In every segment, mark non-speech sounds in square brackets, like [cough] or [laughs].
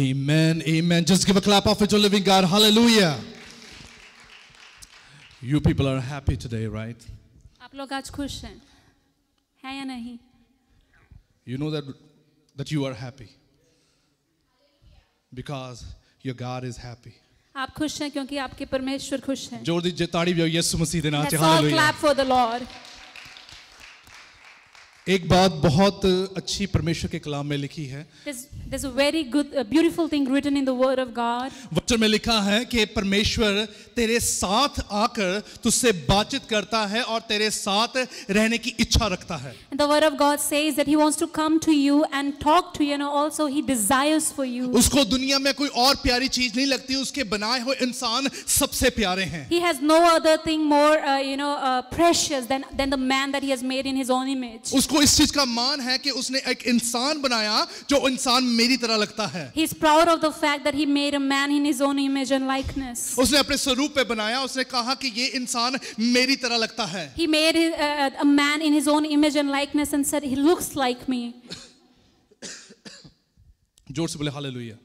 Amen. Amen. Just give a clap off it to living God. Hallelujah. You people are happy today, right? आप लोग आज खुश हैं हैं या नहीं You know that that you are happy because your God is happy. आप खुश हैं क्योंकि आपके परमेश्वर खुश हैं जोर दीजिए ताड़ी भी यीशु मसीह के नाम Let's से all hallelujah clap for the Lord. एक बात बहुत अच्छी परमेश्वर के कलाम में लिखी है There's, there's a very good, a beautiful thing written in the Word of God. वचन में लिखा है कि परमेश्वर तेरे साथ आकर तुझसे बातचीत करता है और तेरे साथ रहने की इच्छा रखता है And the Word of God says that He wants to come to you and talk to you, and also He desires for you. उसको दुनिया में कोई और प्यारी चीज़ नहीं लगती उसके बनाए हुए इंसान सबसे प्यारे हैं He has no other thing more, uh, you know, uh, precious than, than the man that He has made in His own image. उसको इस चीज़ का मान है कि उसने एक इंसान बनाया जो इंसान मेरी तरह लगता है He's proud of the fact that He made a man in His own image and likeness. उसने अपने स्वरूप पे बनाया उसने कहा कि ये इंसान मेरी तरह लगता है He made uh, a man in His own image and likeness and said, He looks like me. ज़ोर से बोले हालेलुया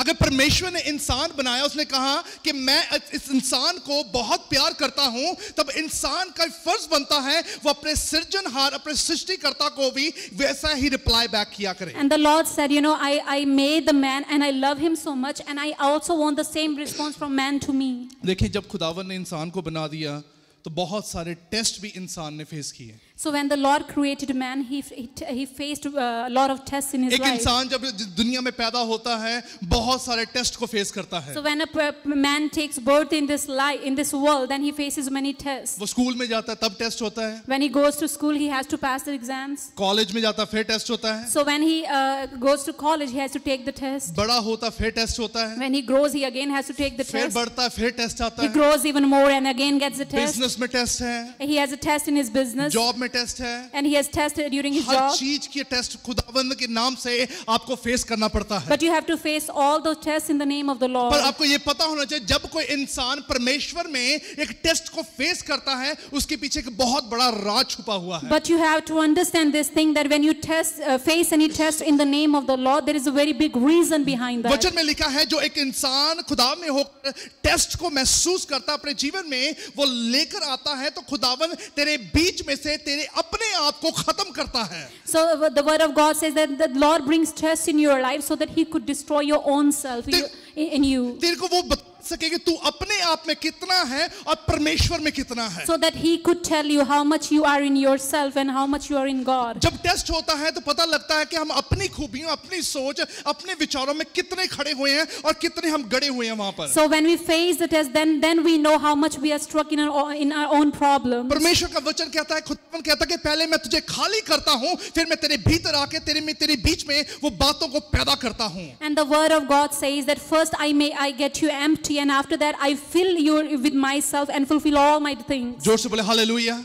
अगर परमेश्वर ने इंसान बनाया उसने कहा कि मैं इस इंसान को बहुत प्यार करता हूँ तब इंसान का फ़र्ज़ बनता है वो अपने सृजनहार अपने सृष्टिकर्ता को भी वैसा ही रिप्लाई बैक किया करे and the Lord said, You know, I, I made the man and I love him so much, and I also want the same response from man to me. देखिए जब खुदावन ने इंसान को बना दिया तो बहुत सारे टेस्ट भी इंसान ने फेस किए So when the Lord created man, he, he, he faced uh, a lot of tests in his एक life. इंसान जब दुनिया में पैदा होता है बहुत सारे टेस्ट को फेस करता है So when a p- man takes birth in this life, in this world, then he faces many tests. वो स्कूल में जाता है तब टेस्ट होता है When he goes to school, he has to pass the exams. College में जाता है फिर टेस्ट होता है So when he uh, goes to college, he has to take the test. बड़ा होता फिर टेस्ट होता है When he grows, he again has to take the फिर test. बढ़ता है फिर टेस्ट आता He है grows even more and again gets the test. Business में टेस्ट है He has a test in his business, job में टेस्ट है। एंड ही हैज़ ड्यूरिंग चीज़ के टेस्ट खुदावंद के नाम से आपको फेस करना पड़ता है। But you have to face all the test in the name of the lord पर आपको ये पता होना चाहिए जब कोई इंसान परमेश्वर में एक टेस्ट को फेस करता है उसके पीछे एक बहुत बड़ा राज छुपा हुआ है। But you have to understand this thing that when you test face any test in the name of the lord there is a very big reason behind that वचन में लिखा है जो एक इंसान खुदा में होकर टेस्ट को महसूस करता अपने जीवन में वो लेकर आता है तो खुदावन तेरे बीच में से अपने आप को खत्म करता है So uh, the word of God says that the Lord brings tests in your life so that He could destroy your own self in you- in you. तेरे को वो बता सके कि तू अपने आप में कितना है और परमेश्वर में कितना है? So that he could tell you how much you are in your and how much you are in God जब टेस्ट होता है तो पता लगता है कि हम अपनी खूबियों अपनी सोच अपने विचारों में कितने खड़े हुए हैं और कितने हम गड़े हुए हैं वहाँ पर। So when we face the test then then we know how much we are struck in in our own problem परमेश्वर का वचन कहता है खुद कहता है कि पहले मैं तुझे खाली करता हूँ फिर मैं तेरे भीतर आके तेरे में तेरे बीच में वो बातों को पैदा करता हूँ। And the word of God says that first I may I get you empty and after that I fill you with myself and fulfill all my things. Joseph, hallelujah.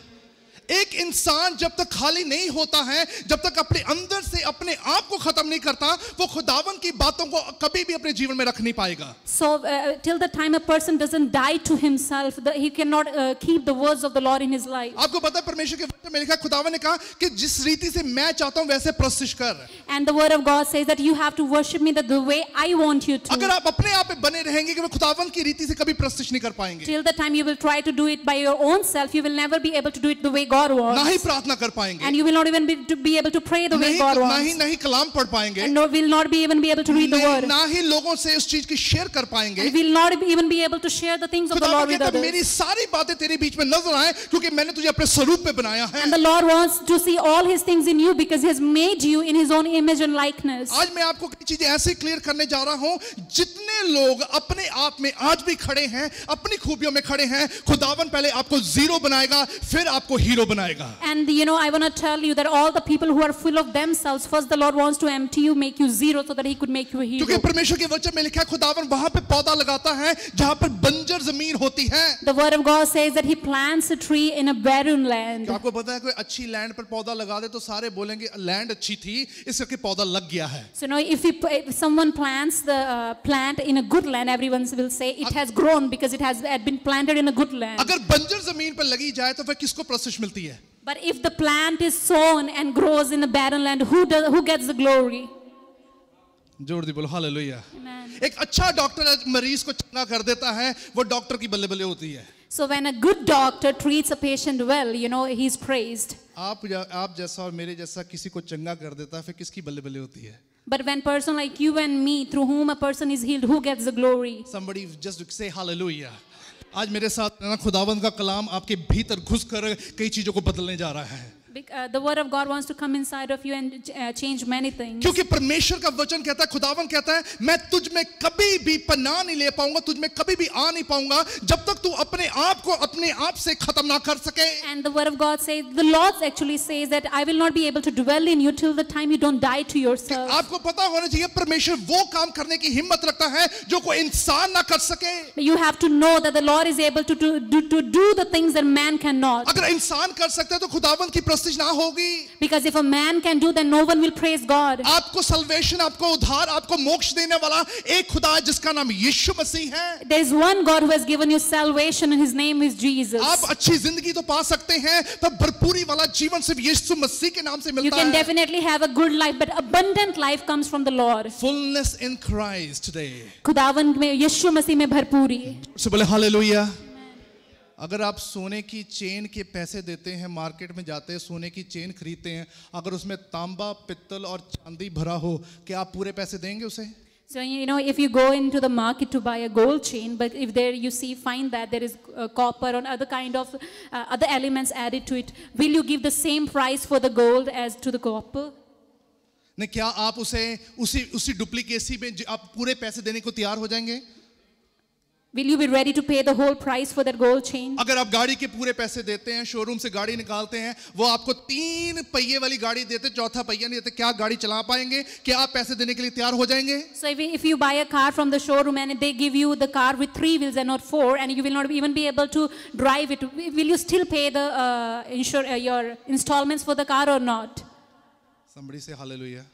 एक इंसान जब तक खाली नहीं होता है जब तक अपने अंदर से अपने आप को खत्म नहीं करता वो खुदावन की बातों को कभी भी अपने जीवन में रख नहीं पाएगा। So till the time a person doesn't die to himself the he can not keep the words of the lord in his life आपको पता है परमेश्वर के वचन में लिखा खुदावन ने कहा कि जिस रीति से मैं चाहता हूँ वैसे प्रस्तुत कर। And the word of God says that you have to worship me the way I want you to अगर आप अपने आप पे बने रहेंगे कि वे खुदावन की रीति से कभी प्रस्तुत नहीं कर पाएँगे। Till the time you will try to do it by your own self you will never be able to do it the way God ना ही wants. प्रार्थना कर पाएँगे And you will not even be, to be able to pray the way God ना ही wants. नहीं कलाम पढ़ पाएँगे And no, will not be even be able to read the word. ना ही लोगों से उस चीज़ की शेयर कर पाएँगे And will not even be able to share the things of the Lord with है, others. मेरी सारी बातें तेरे बीच में नज़र आए क्योंकि मैंने तुझे अपने स्वरूप पे बनाया है And the Lord wants to see all His things in you because He has made you in His own image and likeness. आज मैं आपको कई चीज़ें ऐसे क्लियर करने जा रहा हूँ जितने लोग अपने आप में आज भी खड़े हैं अपनी खूबियों में खड़े हैं खुदावन पहले आपको ज़ीरो बनाएगा फिर आपको हीरो बनाएगा And you know, I want to tell you that all the people who are full of themselves, first the Lord wants to empty you, make you zero, so that He could make you a क्योंकि hero. परमेश्वर के वचन में लिखा है खुदावन वहां पे पौधा लगाता है जहां पर बंजर जमीन होती है The Word of God says that He plants a tree in a barren land. क्या आपको पता है कोई अच्छी लैंड पर पौधा लगा दे तो सारे बोलेंगे लैंड अच्छी थी इस करके पौधा लग गया है So now, if, we, if someone plants the uh, plant in a good land, everyone will say it has grown because it has had been planted in a good land. अगर बंजर जमीन पर लगी जाए तो फिर किसको प्रशिश मिलती है But if the plant is sown and grows in a barren land, who does, who gets the glory? ज़ोर दी बोलो हालेलुया. एक अच्छा डॉक्टर मरीज़ को चंगा कर देता है वो डॉक्टर की बल्ले बल्ले होती है So when a good doctor treats a patient well, you know, he's praised. आप जा- आप जैसा और मेरे जैसा किसी को चंगा कर देता है फिर किसकी बल्ले बल्ले होती है But when person like you and me, through whom a person is healed, who gets the glory? somebody just say hallelujah आज मेरे साथ ना खुदावंद का कलाम आपके भीतर घुसकर कई चीज़ों को बदलने जा रहा है। the word of God wants to come inside of you and uh, change many things. क्योंकि परमेश्वर का वचन कहता है खुदावन कहता है मैं तुझ में कभी भी पनाह नहीं ले पाऊंगा तुझ में कभी भी आ नहीं पाऊंगा जब तक तू अपने आप को अपने आप से खत्म ना कर सके And the word of God says, the Lord actually says that I will not be able to dwell in you till the time you don't die to yourself. आपको पता होना चाहिए परमेश्वर वो काम करने की हिम्मत रखता है जो कोई इंसान ना कर सके You have to know that the Lord is able to, to, do, to do the things that man cannot. अगर इंसान कर सकता है तो खुदावन की प्रस्तिज ना होगी Because if a man can do, then no one will praise God. आपको सल्वेशन आपको उद्धार आपको मोक्ष देने वाला एक खुदा है जिसका नाम यीशु मसीह है There is one God who has given you salvation, and his name is Jesus. आप अच्छी ज़िंदगी तो पा सकते हैं पर भरपूरी वाला जीवन सिर्फ़ यीशु मसीह के नाम से मिलता है You can है definitely have a good life, but abundant life comes from the Lord. fullness in Christ today खुदावन में यीशु मसीह में भरपूरी से बोले हालेलुया अगर आप सोने की चेन के पैसे देते हैं मार्केट में जाते हैं सोने की चेन खरीदते हैं अगर उसमें तांबा पित्तल और चांदी भरा हो क्या आप पूरे पैसे देंगे उसे So you know, if you go into the market to buy a gold chain, but if there you see find that there is uh, copper or other kind of uh, other elements added to it, will you give the same price for the gold as to the copper? नहीं क्या आप उसे उसी उसी duplicacy में आप पूरे पैसे देने को तैयार हो जाएँगे Will you be ready to pay the whole price for that gold chain? अगर आप गाड़ी के पूरे पैसे देते हैं शोरूम से गाड़ी निकालते हैं वो आपको तीन पहिए वाली गाड़ी देते चौथा पहिया नहीं देते क्या आप गाड़ी चला पाएंगे क्या आप पैसे देने के लिए तैयार हो जाएंगे So if, if you buy a car from the showroom and they give you the car with three wheels and not four, and you will not even be able to drive it, will you still pay the uh, insure, uh, your installments for the car or not? somebody से hallelujah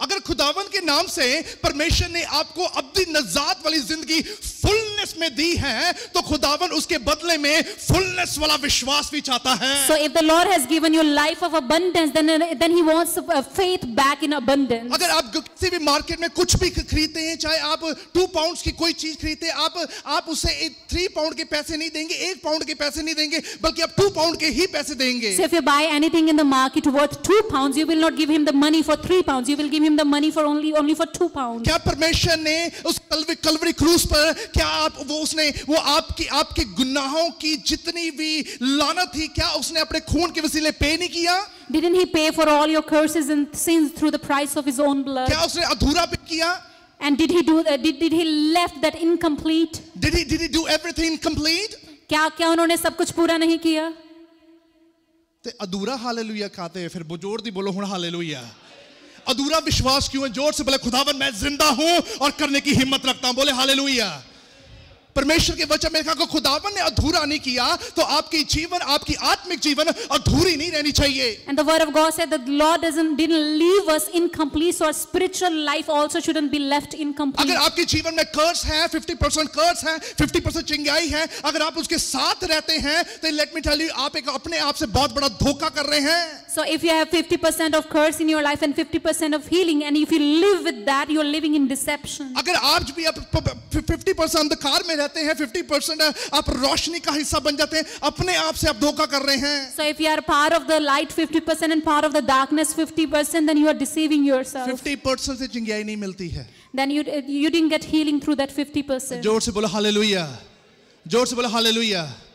अगर खुदावन के नाम से परमेश्वर ने आपको अब्दी नजात वाली ज़िंदगी फुलनेस में दी है तो खुदावन उसके बदले में फुलनेस वाला विश्वास भी चाहता है। So if the lord has given your life of abundance then then he wants faith back in abundance अगर आप किसी भी मार्केट में कुछ भी खरीदते हैं चाहे आप 2 पाउंड्स की कोई चीज़ खरीदते हैं आप आप उसे 3 पाउंड के पैसे नहीं देंगे 1 पाउंड के पैसे नहीं देंगे बल्कि आप 2 पाउंड के ही पैसे देंगे। सिर्फ़ if buy anything in the market worth 2 pounds you will not give him the money for 3 pounds you will give him the money for only only for two pounds. क्या परमेश्वर ने उस कलवरी कलवरी क्रूस पर क्या आप वो उसने वो आपकी आपके गुनाहों की जितनी भी लानत थी क्या उसने अपने खून के वसीले पे नहीं किया Didn't he pay for all your curses and sins through the price of his own blood? क्या उसने अधूरा पे किया And did he do that? Did, did he left that incomplete? did he did he do everything complete क्या क्या उन्होंने सब कुछ पूरा नहीं किया ਤੇ ਅਧੂਰਾ ਹਾਲੇਲੂਇਆ ਖਾਤੇ ਫਿਰ ਬਜੋਰ ਦੀ ਬੋਲੋ ਹੁਣ ਹਾਲੇਲੂਇਆ अधूरा विश्वास क्यों है? ज़ोर से बोले, खुदावन, मैं ज़िंदा हूँ और करने की हिम्मत रखता हूँ। बोले, हालेलुया। परमेश्वर के वचन में को खुदावन ने अधूरा नहीं किया तो आपकी जीवन आपकी आत्मिक जीवन अधूरी नहीं रहनी चाहिए। And the word of God said the lord doesn't didn't leave us incomplete so our spiritual life also shouldn't be left incomplete अगर आपके जीवन में कर्स है 50% कर्स है 50% चिंगाई है अगर आप उसके साथ रहते हैं तो लेट मी टेल यू आप एक अपने आप से बहुत बड़ा धोखा कर रहे हैं। So if you have 50% of curse in your life and 50% of healing and if you live with that you are living in deception अगर आप भी 50% अंधकार में रहते हैं फिफ्टी परसेंट आप रोशनी का हिस्सा बन जाते हैं अपने आप से आप धोखा कर रहे हैं। So if you are part of the light fifty percent and part of the darkness fifty percent then you are deceiving your self fifty percent से चिंगाई नहीं मिलती है। Then you you didn't get healing through that fifty percent ज़ोर से बोला hallelujah. ज़ोर से बोला हालेलुया। लुया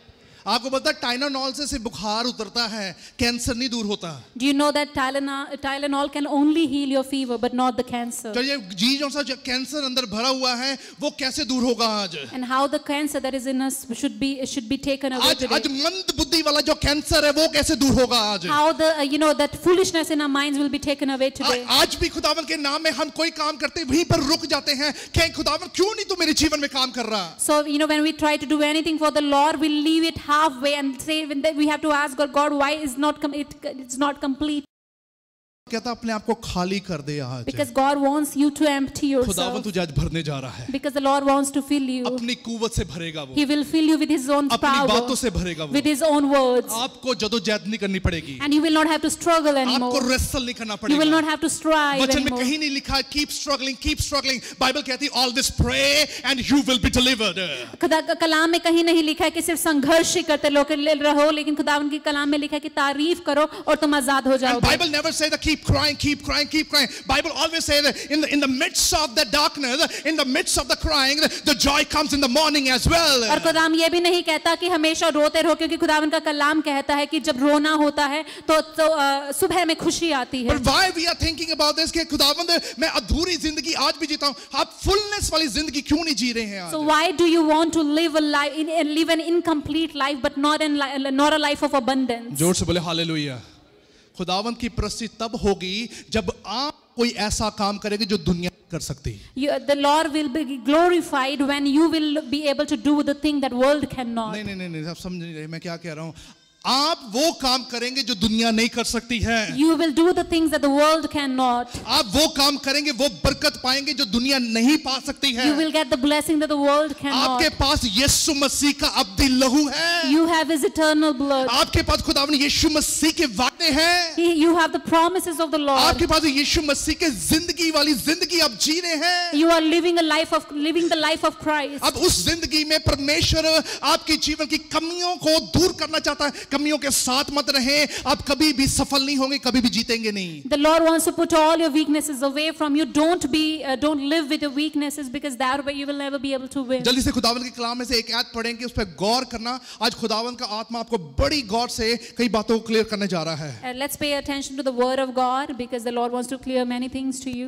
आपको पता है टाइलेनॉल से सिर्फ़ बुखार उतरता है कैंसर नहीं दूर होता। Do you know that Tylenol Tylenol can only heal your fever but not the cancer तो जी जो सा कैंसर अंदर भरा हुआ है वो कैसे दूर होगा आज? And how the cancer that is in us should be should be taken away आज आज मंद बुद्धि वाला जो कैंसर है वो कैसे दूर होगा आज? How the you know that foolishness in our minds will be taken away today आज भी खुदावन के नाम में हम कोई काम करते वहीं पर रुक जाते हैं कि खुदावन क्यों नहीं तू मेरे जीवन में काम कर रहा? So you know when we try to do anything for the lord we leave it halfway and say we have to ask God, God, why is not it, it's not complete. कहता अपने आप को खाली कर दे आज Because God wants you to empty खुदावन तुझे आज भरने जा रहा है। Because the Lord wants to fill you. अपनी कुवत से भरेगा वो। He will fill you with His own अपनी बातों से भरेगा वो। With His own words. आपको जदोजहद नहीं करनी पड़ेगी। And you will not have to struggle आपको. रेसल नहीं करना You will पड़ेगा। not have to strive वचन में कहीं नहीं लिखा keep struggling keep struggling Bible कहती all this pray and you will be delivered खुदा का कलाम में कहीं नहीं लिखा है कि सिर्फ़ संघर्ष ही करते लोग रहो लेकिन खुदावन की कलाम में लिखा है कि तारीफ़ करो और तुम आज़ाद हो Bible never say that keep crying, keep crying, keep crying. Bible always say that in the, in the midst of the darkness, in the midst of the crying, the joy comes in the morning as well. और खुदाम ये भी नहीं कहता कि हमेशा रोते रहो क्योंकि खुदावन का कलाम कहता है कि जब रोना होता है तो, तो सुबह में खुशी आती है But why we are thinking about this कि खुदावंद मैं अधूरी ज़िंदगी आज भी जीता हूँ आप फुलनेस वाली ज़िंदगी क्यों नहीं जी रहे हैं So why do you want to live a life, in, live an incomplete life, but not in li- not a life of abundance? ज़ोर से बोले हालेलुया खुदावन की प्रस्तुति तब होगी जब आप कोई ऐसा काम करेंगे जो दुनिया कर सकती। You the lord will be glorified when you will be able to do the thing that world can not नहीं नहीं नहीं आप समझ नहीं रहे मैं क्या कह रहा हूँ? आप वो काम करेंगे जो दुनिया नहीं कर सकती है। You will do the things that the world can not आप वो काम करेंगे वो बरकत पाएँगे जो दुनिया नहीं पा सकती है। You will get the blessing that the world can not आपके पास यीशु मसीह का अब्दी लहू है। You have his eternal blood आपके पास खुदावन यीशु मसीह के वादे हैं। You have the promises of the lord आपके पास यीशु मसीह के ज़िंदगी वाली ज़िंदगी आप जी रहे हैं। You are living a life of living the life of Christ अब उस ज़िंदगी में परमेश्वर आपके जीवन की कमियों को दूर करना चाहता है। कमियों के साथ मत रहें। आप कभी भी सफल नहीं होंगे कभी भी जीतेंगे नहीं। The lord wants to put all your weaknesses away from you don't be don't live with your weaknesses because that way you will never be able to win जल्दी से खुदावन के कलाम में से एक आयत पढ़ेंगे उस पे गौर करना। आज खुदावन का आत्मा आपको बड़ी गौर से कई बातों को क्लियर करने जा रहा है। Let's pay attention to the word of God because the lord wants to clear many things to you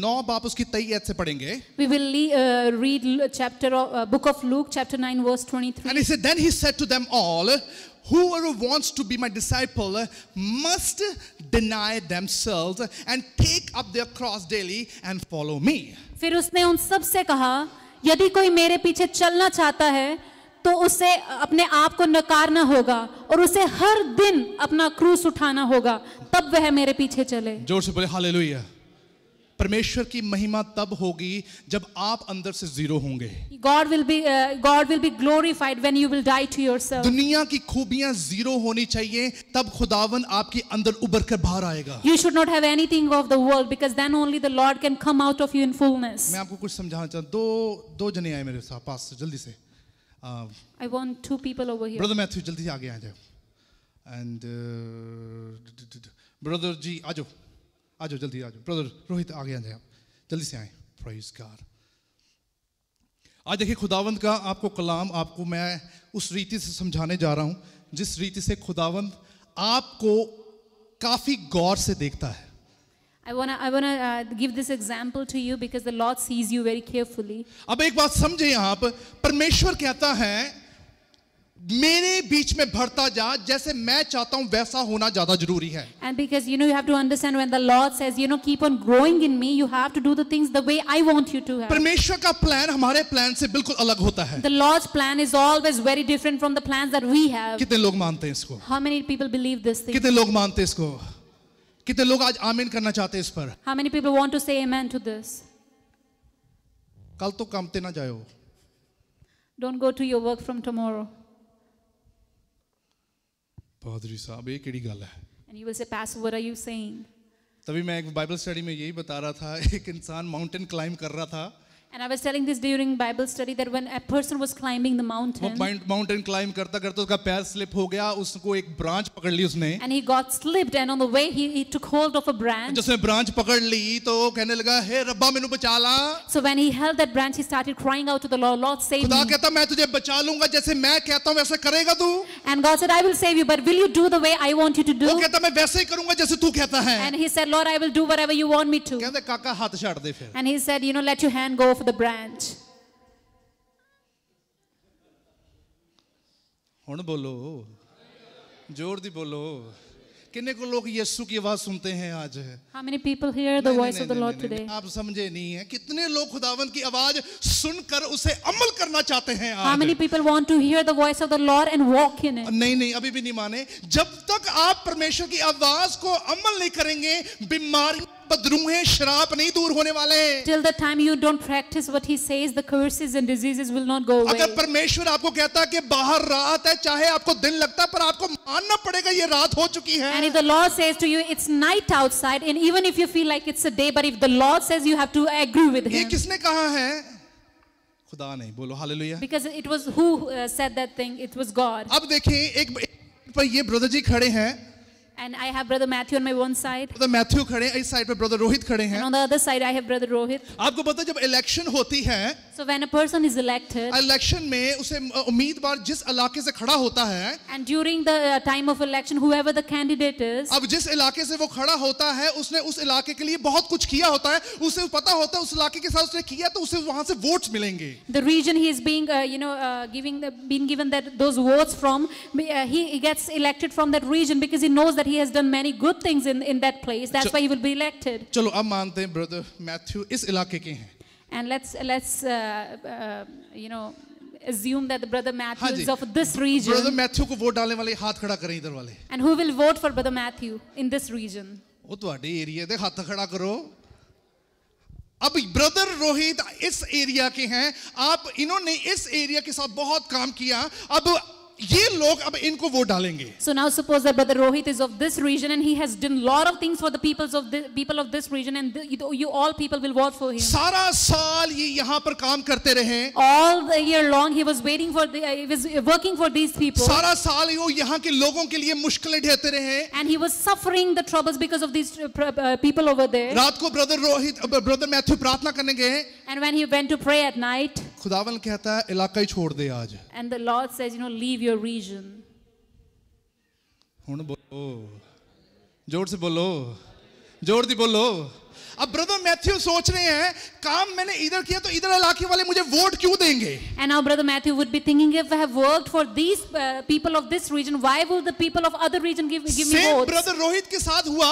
9 बाप उसकी 23 आयत से पढ़ेंगे। We will read chapter of book of Luke chapter 9 verse 23 and he then he said to them all, Whoever wants to be my disciple must deny themselves and take up their cross daily and follow me. फिर उसने उन सबसे कहा यदि कोई मेरे पीछे चलना चाहता है तो उसे अपने आप को नकारना होगा और उसे हर दिन अपना क्रूस उठाना होगा तब वह मेरे पीछे चले ज़ोर से बोले हालेलुया परमेश्वर की महिमा तब होगी जब आप अंदर से ज़ीरो होंगे। God will be God will be glorified when you will die to yourself दुनिया की खूबियाँ ज़ीरो होनी चाहिए तब खुदावन आपके अंदर उबर कर बाहर आएगा। You should not have anything of the world because then only the lord can come out of you in fullness मैं आपको कुछ समझाना चाहता दो दो जने आए मेरे साथ पास जल्दी से। I want to people over here brother Matthew जल्दी से आगे आ जाओ। एंड ब्रदर uh, जी आ जाओ। आ जाओ जल्दी आ जाओ ब्रदर रोहित आगे आ जाए आप। जल्दी से आए। प्रेज गॉड आज देखिए खुदावंद का आपको कलाम आपको मैं उस रीति से समझाने जा रहा हूँ जिस रीति से खुदावंद आपको काफ़ी गौर से देखता है। I wanna I wanna uh, give this example to you because the Lord sees you very carefully. अब एक बात समझे आप परमेश्वर कहता है मेरे बीच में भरता जा जैसे मैं चाहता हूँ वैसा होना ज़्यादा ज़रूरी है। And because you know you have to understand when the lord says you know keep on growing in me you have to do the things the way I want you to have परमेश्वर का plan हमारे plan से बिल्कुल अलग होता है। The lord's plan is always very different from the plans that we have कितने लोग मानते हैं इसको? How many people believe this thing कितने लोग मानते हैं इसको? कितने लोग आज आमीन करना चाहते हैं इस पर? How many people want to say amen to this कल तो काम ते ना जाओ don't go to your work from tomorrow बहादुरी साहब ये केड़ी गल है And you will say, Pastor, what are you saying? तभी मैं एक बाइबल स्टडी में यही बता रहा था एक इंसान माउंटेन क्लाइम कर रहा था And I was telling this during Bible study that when a person was climbing the वो mountain माउंटेन क्लाइम करता करता उसका पैर स्लिप हो गया उसको एक ब्रांच पकड़ ली उसने and he got slipped, and on the way he, he took hold of a branch. जिसने ब्रांच पकड़ ली तो वो कहने लगा हे रब्बा मैनू बचा ला So when he held that branch, he started crying out to the Lord, Lord, save खुदा me. कहता मैं तुझे बचा लूंगा जैसे मैं कहता हूं वैसे करेगा तू And God said, I will save you, but will you do the way I want you to वो do? कहता मैं वैसे ही करूंगा जैसे तू कहता है And he said, Lord, I will do whatever you want me to. कहते काका हाथ छाड़ दे फिर And he said, You know, let your hand go for the branch. ਹੁਣ ਬੋਲੋ ਜ਼ੋਰ ਦੀ ਬੋਲੋ किन्ने को लोग यीशु की आवाज सुनते हैं आज How many people hear the नहीं, voice नहीं, of the नहीं, Lord नहीं, today? नहीं, आप समझे नहीं है कितने लोग खुदावन की आवाज सुनकर उसे अमल करना चाहते हैं How आज many people want to hear the voice of the Lord and walk in it? नहीं नहीं अभी भी नहीं माने जब तक आप परमेश्वर की आवाज को अमल नहीं करेंगे बीमारी बदरूहें शराब नहीं दूर होने वाले हैं। Till the time you don't practice what he says the curses and diseases will not go away अगर परमेश्वर आपको कहता है कि बाहर रात है चाहे आपको दिन लगता पर आपको मानना पड़ेगा ये रात हो चुकी है। And if the law says to you it's night outside and even if you feel like it's a day but if the law says you have to agree with him ये किसने कहा है? खुदा ने बोलो hallelujah. Because it was who said that thing it was God अब देखिए एक पर ये ब्रदर जी खड़े हैं And I have Brother Matthew on my one side, brother Matthew खड़े हैं इस साइड पे ब्रदर रोहित खड़े हैं and on the other side, I have Brother Rohit. आपको पता है जब इलेक्शन होती है So when a person is elected, election में उसे उम्मीदवार जिस इलाके से खड़ा होता है and during the uh, time of election, whoever the candidate is, अब जिस इलाके से वो खड़ा होता है उसने उस इलाके के लिए बहुत कुछ किया होता है उसे पता होता है उस इलाके के साथ उसने किया तो उसे वहाँ से वोट्स मिलेंगे the region he is being, uh, you know, uh, giving, the, being given that those votes from, uh, he, he gets elected from that region because he knows that that he has done many good things in, in that place. That's why he will be elected. chalo ab mante hain brother matthew is ilake ke hain And let's let's uh, uh, you know assume that the brother Matthew Haan is ji. of this region. Brother Matthew ko vote dalne wale हाथ khada kare idhar wale And who will vote for brother Matthew in this region? वो तुम्हारे area de हाथ khada karo अब brother Rohit इस area के हैं आप इन्होंने इस एरिया के साथ बहुत काम किया अब ये लोग अब इनको वोट डालेंगे So now suppose that brother Rohit is of this region and he has done lot of things for the peoples of the people of this region, and the, you, you all people will vote for him. सारा साल ये यहाँ पर काम करते रहे All the year long he was waiting for the, uh, he was working for these people, सारा साल वो यहाँ के लोगों के लिए मुश्किलें ढेते रहे and he was suffering the troubles because of these uh, pr- uh, people over there. रात को ब्रदर रोहित ब्रदर मैथ्यू प्रार्थना करने गए And when he went to pray at night, खुदावन कहता है इलाका ही छोड़ दे आज and the Lord says, you know, leave your region. ਹੁਣ ਬੋਲੋ जोर से बोलो जोर दी बोलो अब ब्रदर मैथ्यू सोच रहे हैं काम मैंने इधर किया तो इधर इलाके वाले मुझे वोट क्यों देंगे And now Brother Matthew would be thinking, if I have worked for these uh, people of this region, why will the people of other region give, give me same votes? Brother Rohit के साथ हुआ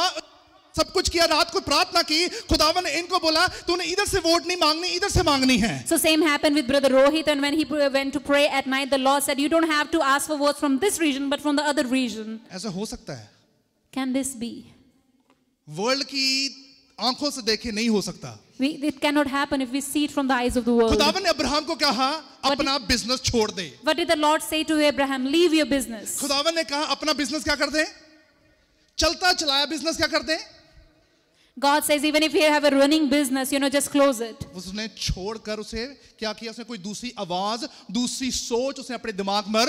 सब कुछ किया रात को प्रार्थना की खुदावन ने इनको बोला तूने इधर से वोट नहीं मांगनी इधर से मांगनी है So same happened with Brother Rohit, and when he went to pray at night, the Lord said, you don't have to ask for votes from this region, but from the other region. ऐसा हो सकता है Can this be? World की आँखों से देखे नहीं हो सकता We, it cannot happen if we see it from the eyes of the world. खुदावन ने अब्राहम को कहा अपना बिज़नेस छोड़ दे What did the Lord say to Abraham? Leave your business. खुदावन ने कहा अपना बिज़नेस क्या कर दे चलता चलाया बिज़नेस क्या कर दे God says, even if you have a running business, you know, just close it. उसने छोड़कर उसे क्या किया उसने कोई दूसरी आवाज़ दूसरी सोच उसने अपने दिमाग में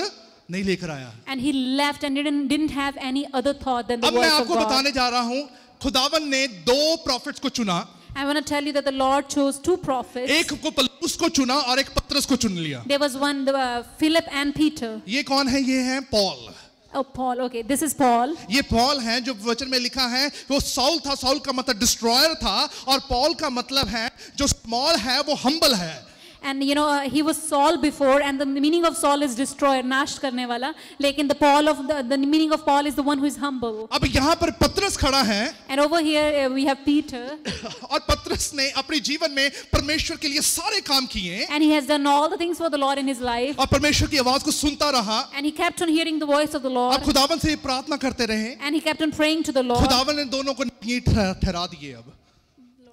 नहीं लेकर आया And he left and didn't, didn't have any other thought than the अब मैं voice of आपको God. बताने जा रहा हूँ खुदावन ने दो प्रॉफिट्स को चुना I want to tell you that the Lord chose two prophets. एक को पलूस को चुना और एक पत्रस को चुन लिया There was one, the, uh, Philip and Peter. ये कौन है ये है Paul Oh, Paul. Okay, this is Paul. ये पॉल हैं जो वचन में लिखा है वो साउल था साउल का मतलब डिस्ट्रॉयर था और पॉल का मतलब है जो स्मॉल है वो हम्बल है And you know, uh, he was Saul before, and the meaning of Saul is destroyer, nash karne wala. Lekin the Paul of the, the meaning of Paul is the one who is humble. अब यहाँ पर पत्रस खड़ा है And over here uh, we have Peter, [coughs] और पत्रस ने अपने जीवन में परमेश्वर के लिए सारे काम किए and he has done all the things for the Lord in his life, और परमेश्वर की आवाज को सुनता रहा and he kept on hearing the voice of the Lord, अब खुदावन से ये प्रार्थना करते रहे and he kept on praying to the Lord. खुदावन ने दोनों को नबी ठहरा ठहरा दिए अब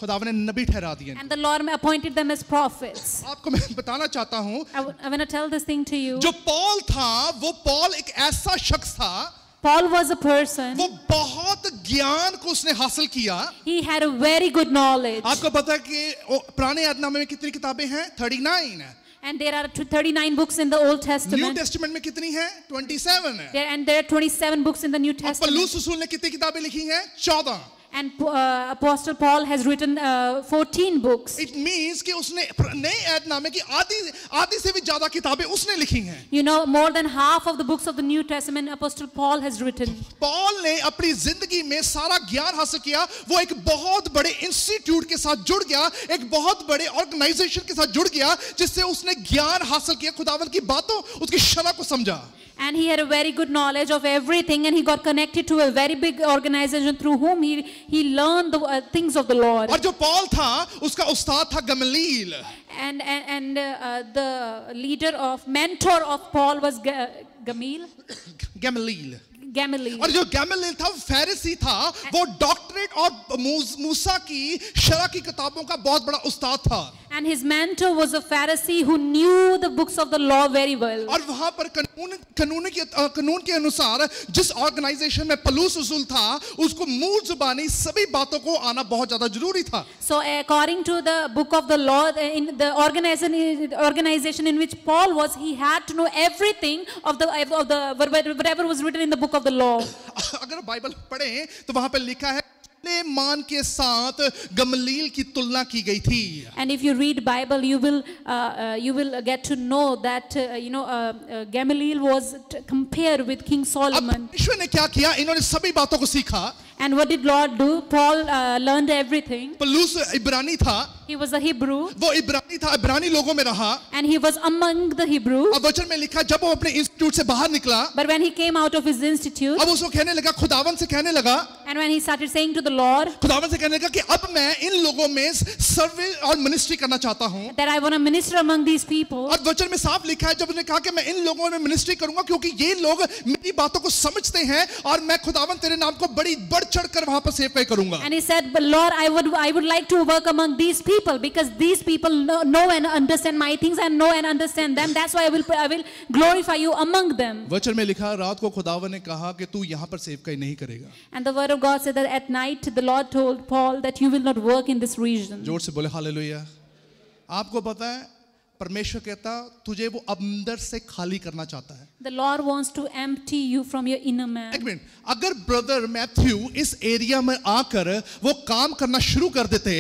खुदावन ने नबी ठहरा दिए And the Lord appointed them as prophets. आपको मैं बताना चाहता हूँ I, want to tell this thing to you. जो पॉल था वो पॉल एक ऐसा शख्स था Paul was a person, वो बहुत ज्ञान को उसने हासिल किया he had a very good knowledge. आपको पता है कि पुराने यादनामे में कितनी किताबें हैं 39 And there are tw- 39 books in the Old new Testament. में कितनी है 27 है There, and there are 27 books in the New Testament. पल्लूस रसूल ने कितनी किताबें लिखी हैं 14 And uh, Apostle Paul has written uh, 14 books. It means कि उसने नए ऐदनामे की आधी आधी से भी ज़्यादा किताबें उसने लिखी हैं You know, more than half of the books of the New Testament, Apostle Paul has written. Paul ने अपनी ज़िंदगी में सारा ज्ञान हासिल किया वो एक बहुत बड़े इंस्टीट्यूट के साथ जुड़ गया एक बहुत बड़े ऑर्गेनाइजेशन के साथ जुड़ गया जिससे उसने ज्ञान हासिल किया खुदावन की बातों उसकी शरा को समझा And he had a very good knowledge of everything, and he got connected to a very big organization through whom he, he learned the uh, things of the Lord. और जो पॉल था उसका उस्ताद था गमलील And, and, and uh, the leader of, mentor of Paul was Ga- Gamil? गमलील Gamaliel. और जो गैमलील था वो फैरिसी था वो डॉक्टरेट और मूस- मूसा की शरा की किताबों का बहुत बड़ा उस्ताद था And his mentor was a Pharisee who knew the books of the law very well. और वहां पर कानून कानून के अ, कानून के अनुसार जिस ऑर्गेनाइजेशन में पलूस उसूल था उसको मूल जुबानी सभी बातों को आना बहुत ज्यादा जरूरी था So, according to the book of the law, the- in the organization, organization in which Paul was, he had to know everything of the of the whatever was written in the book of the law. [laughs] अगर Bible पढ़ें तो वहां पर लिखा है मान के साथ गमलील की तुलना की गई थी। And if you read Bible you will you will get to know that you know Gamaliel was compare with king Solomon ईश्वर ने क्या किया? इन्होंने सभी बातों को सीखा। And what did Lord do? Paul uh, learned everything. Palus इब्रानी था He was a Hebrew, वो इब्रानी था इब्रानी लोगों में रहा and he was among the Hebrew. अब वचन में लिखा जब वो अपने इंस्टीट्यूट से बाहर निकला But when he came out of his institute, अब उसको कहने लगा खुदावन से कहने लगा and when he started saying to the Lord खुदावन से कहने लगा कि अब मैं इन लोगों में सर्वे और मिनिस्ट्री करना चाहता हूँ that I want to minister among these people, और वचन में साफ़ लिखा है जब उसने कहा कि मैं इन लोगों में मिनिस्ट्री करूँगा क्योंकि ये लोग मेरी बातों को समझते हैं और मैं खुदावन तेरे नाम को बड़ी बढ़ चढ़कर वहाँ पर सेवकाई करूँगा। And he said but Lord I would I would like to work among these people because these people know and understand my things and know and understand them that's why I will I will glorify you among them वचन में लिखा रात को खुदावर ने कहा कि तू यहाँ पर सेवकाई नहीं करेगा। And the word of God said that at night the Lord told Paul that you will not work in this region ज़ोर से बोले हालेलुया। आपको पता है परमेश्वर कहता तुझे वो अंदर से खाली करना चाहता है The Lord wants to empty you from your inner man. एक मिनट अगर ब्रदर मैथ्यू इस एरिया में आकर वो काम करना शुरू कर देते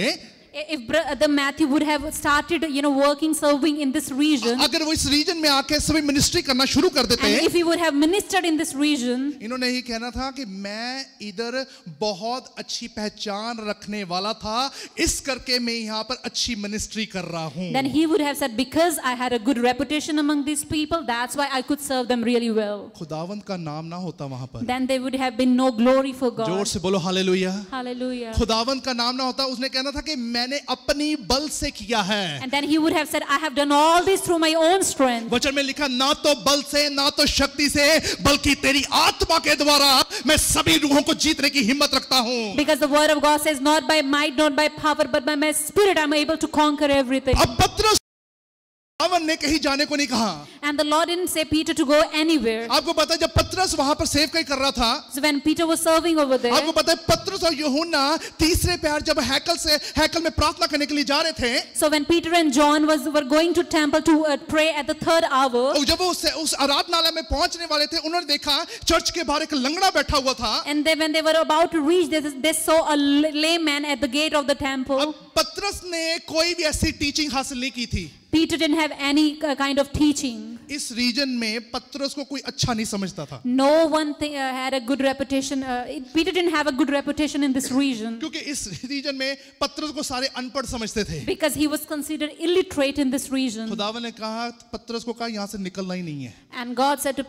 If the Matthew would have started, you know, working, serving in this region, अगर वो इस रीजन में आके सभी मिनिस्ट्री करना शुरू कर देते and if he would have ministered in this region, इन्होंने ये कहना था कि मैं इधर बहुत अच्छी पहचान रखने वाला था इस करके मैं यहाँ पर अच्छी मिनिस्ट्री कर रहा हूँ then he would have said, Because I had a good reputation among these people, that's why I could serve them really well. खुदावंत का नाम ना होता वहाँ पर Then there would have been no glory for ज़ोर God. से बोलो हालेलुया Hallelujah. खुदावंत का नाम ना होता उसने कहना था कि मैंने अपनी बल से किया है। And then I have done all these through my own वचन में लिखा ना तो बल से ना तो शक्ति से बल्कि तेरी आत्मा के द्वारा मैं सभी रूहों को जीतने की हिम्मत रखता हूँ। Because the word of God says not by might not by power but by my spirit I am able to conquer everything अब पत्रस पावन ने कहीं जाने को नहीं कहा। And the Lord didn't say Peter to go anywhere आपको पता है जब पत्रस वहाँ पर सेव कर रहा था so when Peter was serving over there आपको पता है पत्रस और यूहन्ना तीसरे प्यार जब हैकल से हैकल में प्रार्थना करने के लिए जा रहे थे so when Peter and John was were going to temple to pray at the third hour और जब वो उस, उस आराधनालय में पहुँचने वाले थे उन्होंने देखा चर्च के बाहर एक लंगड़ा बैठा हुआ था। And they when they were about to reach this they saw a lame man at the gate of the temple पत्रस ने कोई भी ऐसी टीचिंग हासिल नहीं की थी। Peter didn't have any uh, kind of teaching. इस रीजन में पत्रस को कोई अच्छा नहीं समझता था। No one had good reputation Peter in this region क्योंकि इस रीजन में पत्रस को सारे अनपढ़ समझते थे। Because he was considered illiterate in this region खुदावन ने कहा पत्रस को कहा यहाँ से निकलना ही नहीं है। एंड गॉड सेड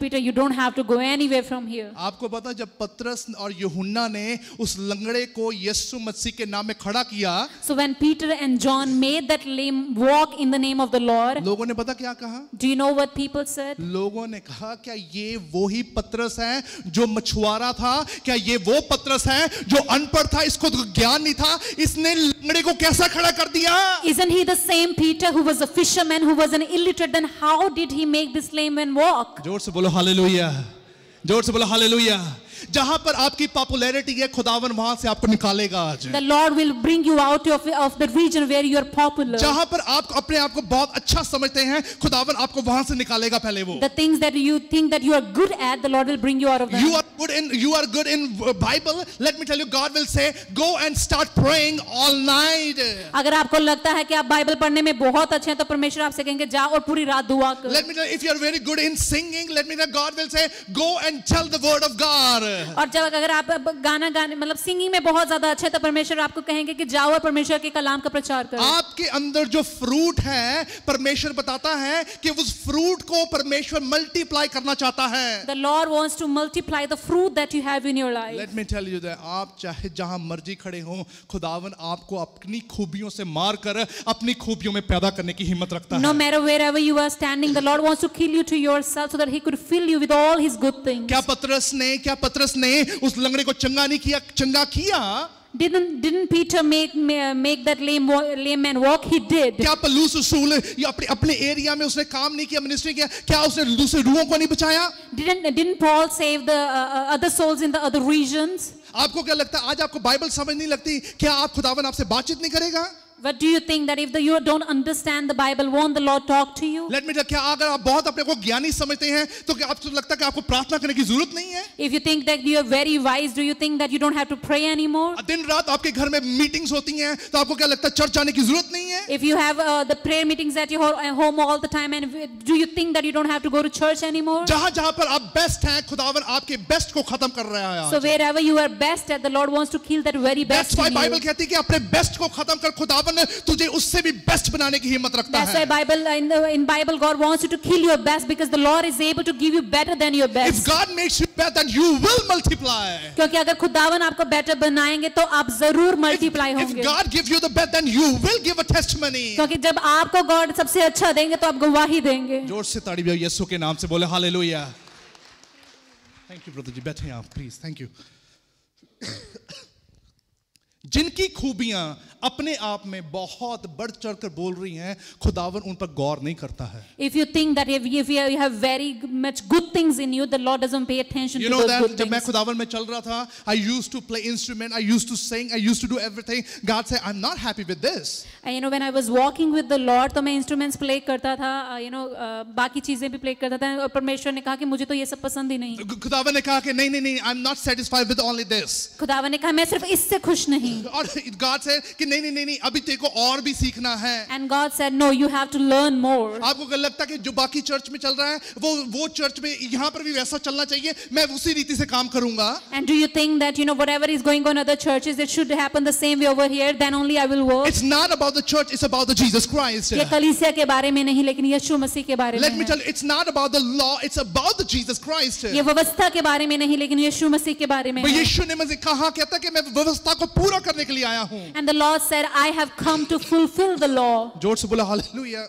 आपको पता जब पत्रस और यूहन्ना ने उस लंगड़े को यीशु मसीह के नाम में खड़ा किया so when Peter and John made that lame walk in the name of the Lord लोगों ने पता क्या कहा? Do know what people said? लोगों ने कहा क्या ये वो ही hai है जो मछुआरा था क्या ये वो hai है जो अनपढ़ था इसको gyan ज्ञान नहीं था इसने लंगड़े को कैसा खड़ा कर दिया Isn't he the same Peter who was a fisherman, who was an illiterate? Then how did he make this lame man walk? ज़ोर से बोलो हालेलुया ज़ोर से बोलो हालेलुया जहाँ पर आपकी पॉपुलैरिटी है खुदावन वहाँ से आपको निकालेगा आज। The Lord will bring you out of of the region where you are popular जहाँ पर आप अपने आप को बहुत अच्छा समझते हैं खुदावन आपको वहाँ से निकालेगा पहले वो। The things that you think that you are good at the Lord will bring you out of you are good in you are good in Bible let me tell you God will say go and start praying all night अगर आपको लगता है कि आप Bible पढ़ने में बहुत अच्छे हैं तो परमेश्वर आपसे कहेंगे जा और पूरी रात दुआ कर. Let me tell if you are very good in singing let me tell God will say go and tell the word of God [laughs] और जब अगर आप गाना गाने मतलब सिंगिंग में बहुत ज़्यादा अच्छे हैं तो परमेश्वर आपको कहेंगे कि जाओ और परमेश्वर के कलाम का प्रचार करो आपके अंदर जो फ्रूट है परमेश्वर बताता है कि उस फ्रूट को परमेश्वर मल्टीप्लाई करना चाहता है The Lord wants to multiply the fruit that you have in your life. Let me tell you that आप चाहे जहाँ मर्ज़ी खड़े हो खुदावन आपको अपनी खूबियों से मार कर अपनी खूबियों में पैदा करने की हिम्मत रखता है matter wherever you are standing, the Lord wants to kill you to yourself so that He could fill you with all His good things. क्या पतरस ने क्या पतरस ने उस लंगड़े को चंगा नहीं किया चंगा किया Didn't didn't Peter make make that lame lame man walk? He did. क्या पलूस रसूल या अपने अपने एरिया में उसने काम नहीं किया मिनिस्ट्री किया क्या उसने दूसरे रूहों को नहीं बचाया Didn't didn't Paul save the uh, uh, other souls in the other regions? आपको क्या लगता है आज आपको बाइबल समझ नहीं लगती क्या आप खुदावन आपसे बातचीत नहीं करेगा But do you think that if the, you don't understand the Bible, won't the Lord talk to you? Let me क्या अगर आप बहुत अपने को ज्ञानी समझते हैं तो क्या आपको लगता है कि आपको प्रार्थना करने की जरूरत नहीं है If you think that you are very wise, do you think that you don't have to pray anymore? दिन रात आपके घर में मीटिंग्स होती हैं तो आपको क्या लगता है चर्च आने की जरूरत नहीं है If you have uh, the prayer meetings at your ho- home all the time, and if- do you think that you don't have to go to church anymore? जहां जहां पर आप बेस्ट हैं खुदावन आपके बेस्ट को खत्म कर रहा है So आज। wherever you are best at, the Lord wants to kill that very best That's why in Bible you. कहती है कि अपने बेस्ट को खत्म कर खुदावन शैतान तुझे उससे भी बेस्ट बनाने की हिम्मत रखता है। Bible in Bible God wants you to kill your best because the Lord is able to give you better than your best if God makes you better then you will multiply क्योंकि अगर खुदावन आपको better बनाएँगे तो आप ज़रूर multiply होंगे। If God give you the best then you will give a testimony क्योंकि जब आपको गॉड सबसे अच्छा देंगे तो आप गवाही देंगे। ज़ोर से ताड़ी बजाओ यीशु के नाम से बोले hallelujah thank you brother ji. बैठे आप प्लीज़ थैंक यू जिनकी खूबियाँ अपने आप में बहुत बढ़ चढ़ कर बोल रही हैं खुदावन उन पर गौर नहीं करता है। If you think that if you you have very much good things in you the Lord doesn't pay attention to that मैं खुदावन में चल रहा था I used to play instrument I used to sing I used to do everything God said I am not happy with this you know when I was walking with the Lord तो मैं instruments play करता था uh, you know uh, बाकी चीज़ें भी play करता था। और परमेश्वर ने कहा कि मुझे तो ये सब पसंद ही नहीं खुदावन ने कहा कि नहीं नहीं नहीं I am not satisfied with only this खुदावन ने कहा मैं सिर्फ़ इससे खुश नहीं और गॉड सेड कि नहीं नहीं नहीं अभी तेरे को और भी सीखना है। And God said no you have to learn more आपको क्या लगता है कि जो बाकी चर्च में चल रहा है वो वो चर्च में यहाँ पर भी वैसा चलना चाहिए मैं उसी रीति से काम करूँगा? And do you think that you know whatever is going on other churches it should happen the same way over here then only I will work it's not about the church it's about the Jesus Christ ये कलीसिया के बारे में नहीं लेकिन यीशु मसीह के बारे में let me tell it's not about the law it's about the Jesus Christ ये व्यवस्था के बारे में नहीं लेकिन यीशु मसीह के बारे में यीशु ने मुझे कहा कहता कि मैं व्यवस्था को पूरा करने के लिए आया हूँ। And the law said, I have come to fulfill the law. ज़ोर से बोला हालेलुया.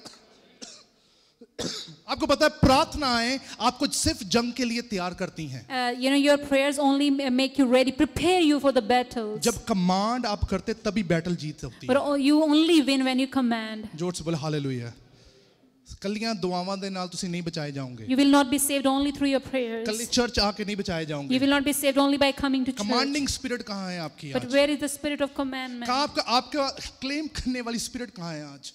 आपको पता है प्रार्थनाएँ आपको सिर्फ़ जंग के लिए तैयार करती हैं। You know your prayers only make you ready prepare you for the battle जब कमांड आप करते तभी बैटल जीत सकती है। You only win when you command ज़ोर से बोले हालेलुया. ਕੱਲੀਆਂ ਦੁਆਵਾਂ ਦੇ ਨਾਲ ਤੁਸੀਂ ਨਹੀਂ ਬਚਾਏ ਜਾਓਗੇ You will not be saved only through your prayers. ਕੱਲੀ ਚਰਚ ਆ ਕੇ ਨਹੀਂ ਬਚਾਏ You ਜਾਓਗੇ will not be saved only by coming to church. Commanding spirit कहाँ है आपकी But आज where is the spirit of commandment? कहाँ आपका आपका क्लेम करने वाली स्पिरिट कहाँ है आज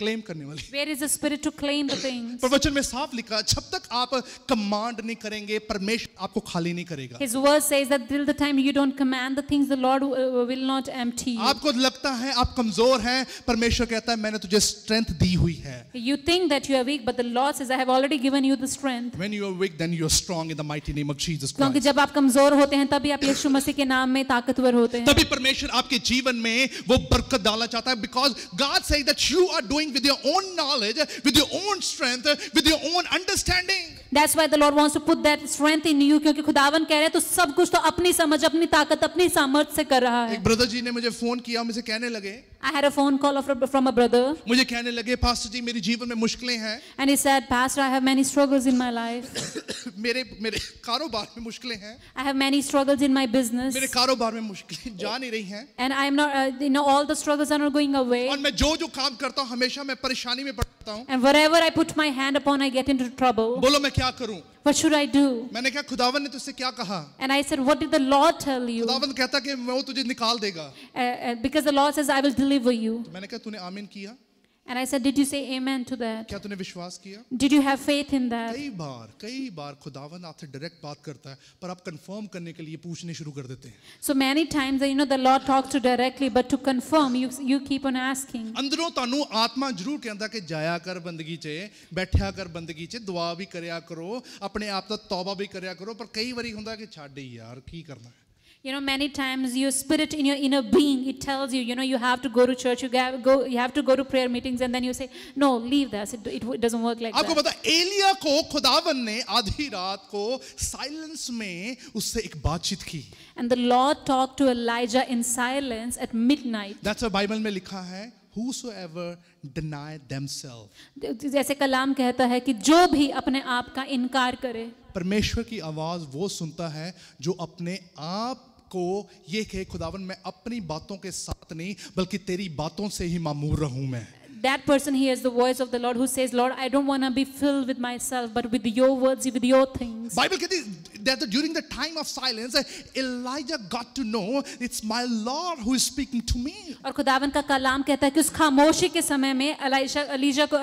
क्लेम करने वाली। Where is the spirit to claim the things प्रवचन में साफ़ लिखा जब तक आप कमांड नहीं करेंगे परमेश्वर आपको खाली नहीं करेगा। His word says that till the time you don't command the things the Lord will not empty you आपको लगता है आप कमज़ोर हैं परमेश्वर कहता है मैंने तुझे स्ट्रेंथ दी हुई है। You think that you are weak but the Lord says I have already given you the strength when you are weak then you are strong in the mighty name of Jesus Christ क्योंकि जब आप कमज़ोर होते हैं तभी आप यीशु मसीह के नाम में ताकतवर होते हैं। तभी परमेश्वर आपके जीवन में वो बरकत डालना चाहता है because God says that you are doing with your own knowledge with your own strength with your own understanding That's why the Lord wants to put that strength in you क्योंकि खुदावन कह रहे हैं तो सब कुछ तो अपनी समझ अपनी ताकत अपनी सामर्थ्य से कर रहा है. एक ब्रदर जी ने मुझे फ़ोन किया मुझे कहने लगे I had a phone call of, from a brother मुझे कहने लगे पास्टर जी मेरे जीवन में मुश्किलें हैं and he said, Pastor, I have many struggles in my life. [coughs] मेरे मेरे कारोबार में मुश्किलें हैं I have many struggles in my business. मेरे कारोबार में मुश्किलें जा नहीं रही हैं And I am not, uh, you know, all the struggles are not going away. और मैं जो जो काम करता हूँ हमेशा मैं परेशानी में पड़ता हूँ And wherever I put my hand upon, I get into trouble. बोलो मैं क्या करूं What should I do? मैंने कहा खुदावन ने तुझसे क्या कहा And I said, What did the Lord tell you? खुदावन कहता कि मैं वो तुझे निकाल देगा Uh, uh, because the Lord says, I will deliver you. मैंने कहा तूने आमीन किया And I said, Did you say amen to that? क्या तूने विश्वास किया Did you have faith in that? कई बार कई बार खुदावन आपसे डायरेक्ट बात करता है पर आप कंफर्म करने के लिए पूछने शुरू कर देते हैं So many times, you know, the Lord talks to you directly, but to confirm, you, you keep on asking. ਅੰਦਰੋਂ ਤੁਹਾਨੂੰ ਆਤਮਾ ਜ਼ਰੂਰ ਕਹਿੰਦਾ ਕਿ ਜਾਇਆ ਕਰ ਬੰਦਗੀ 'ਚ ਬੈਠਿਆ ਕਰ ਬੰਦਗੀ 'ਚ ਦੁਆ ਵੀ ਕਰਿਆ ਕਰੋ ਆਪਣੇ ਆਪ ਦਾ ਤੌਬਾ ਵੀ ਕਰਿਆ ਕਰੋ ਪਰ ਕਈ ਵਾਰੀ ਹੁੰਦਾ ਕਿ ਛੱਡ ਹੀ ਯਾਰ ਕੀ ਕਰਨਾ ਹੈ You know, many times your spirit in your inner being, it tells you, you know, you have to go to church, you have, go, you have to go to prayer meetings, and then you say, no, leave this. It, it, it doesn't work like आपको that. पता है, एलिया को खुदावन ने आधी रात को silence में उससे एक बातचीत की And the Lord talked to Elijah in silence at midnight. That's Bible में लिखा है whosoever deny themselves जैसे कलाम कहता है कि जो भी अपने आप का इनकार करे परमेश्वर की आवाज़ वो सुनता है जो अपने आप को ये कहे खुदावन मैं अपनी बातों के साथ नहीं बल्कि तेरी बातों से ही मामूर रहूँ मैं that person hears the voice of the Lord who says, Lord, I don't want to be filled with myself, but with your words, with your things. कहती है that during the time of silence Elijah got to know it's my Lord who is speaking to me और खुदावन का कलाम कहता है कि उस खामोशी के समय में अलीशा अलीजा को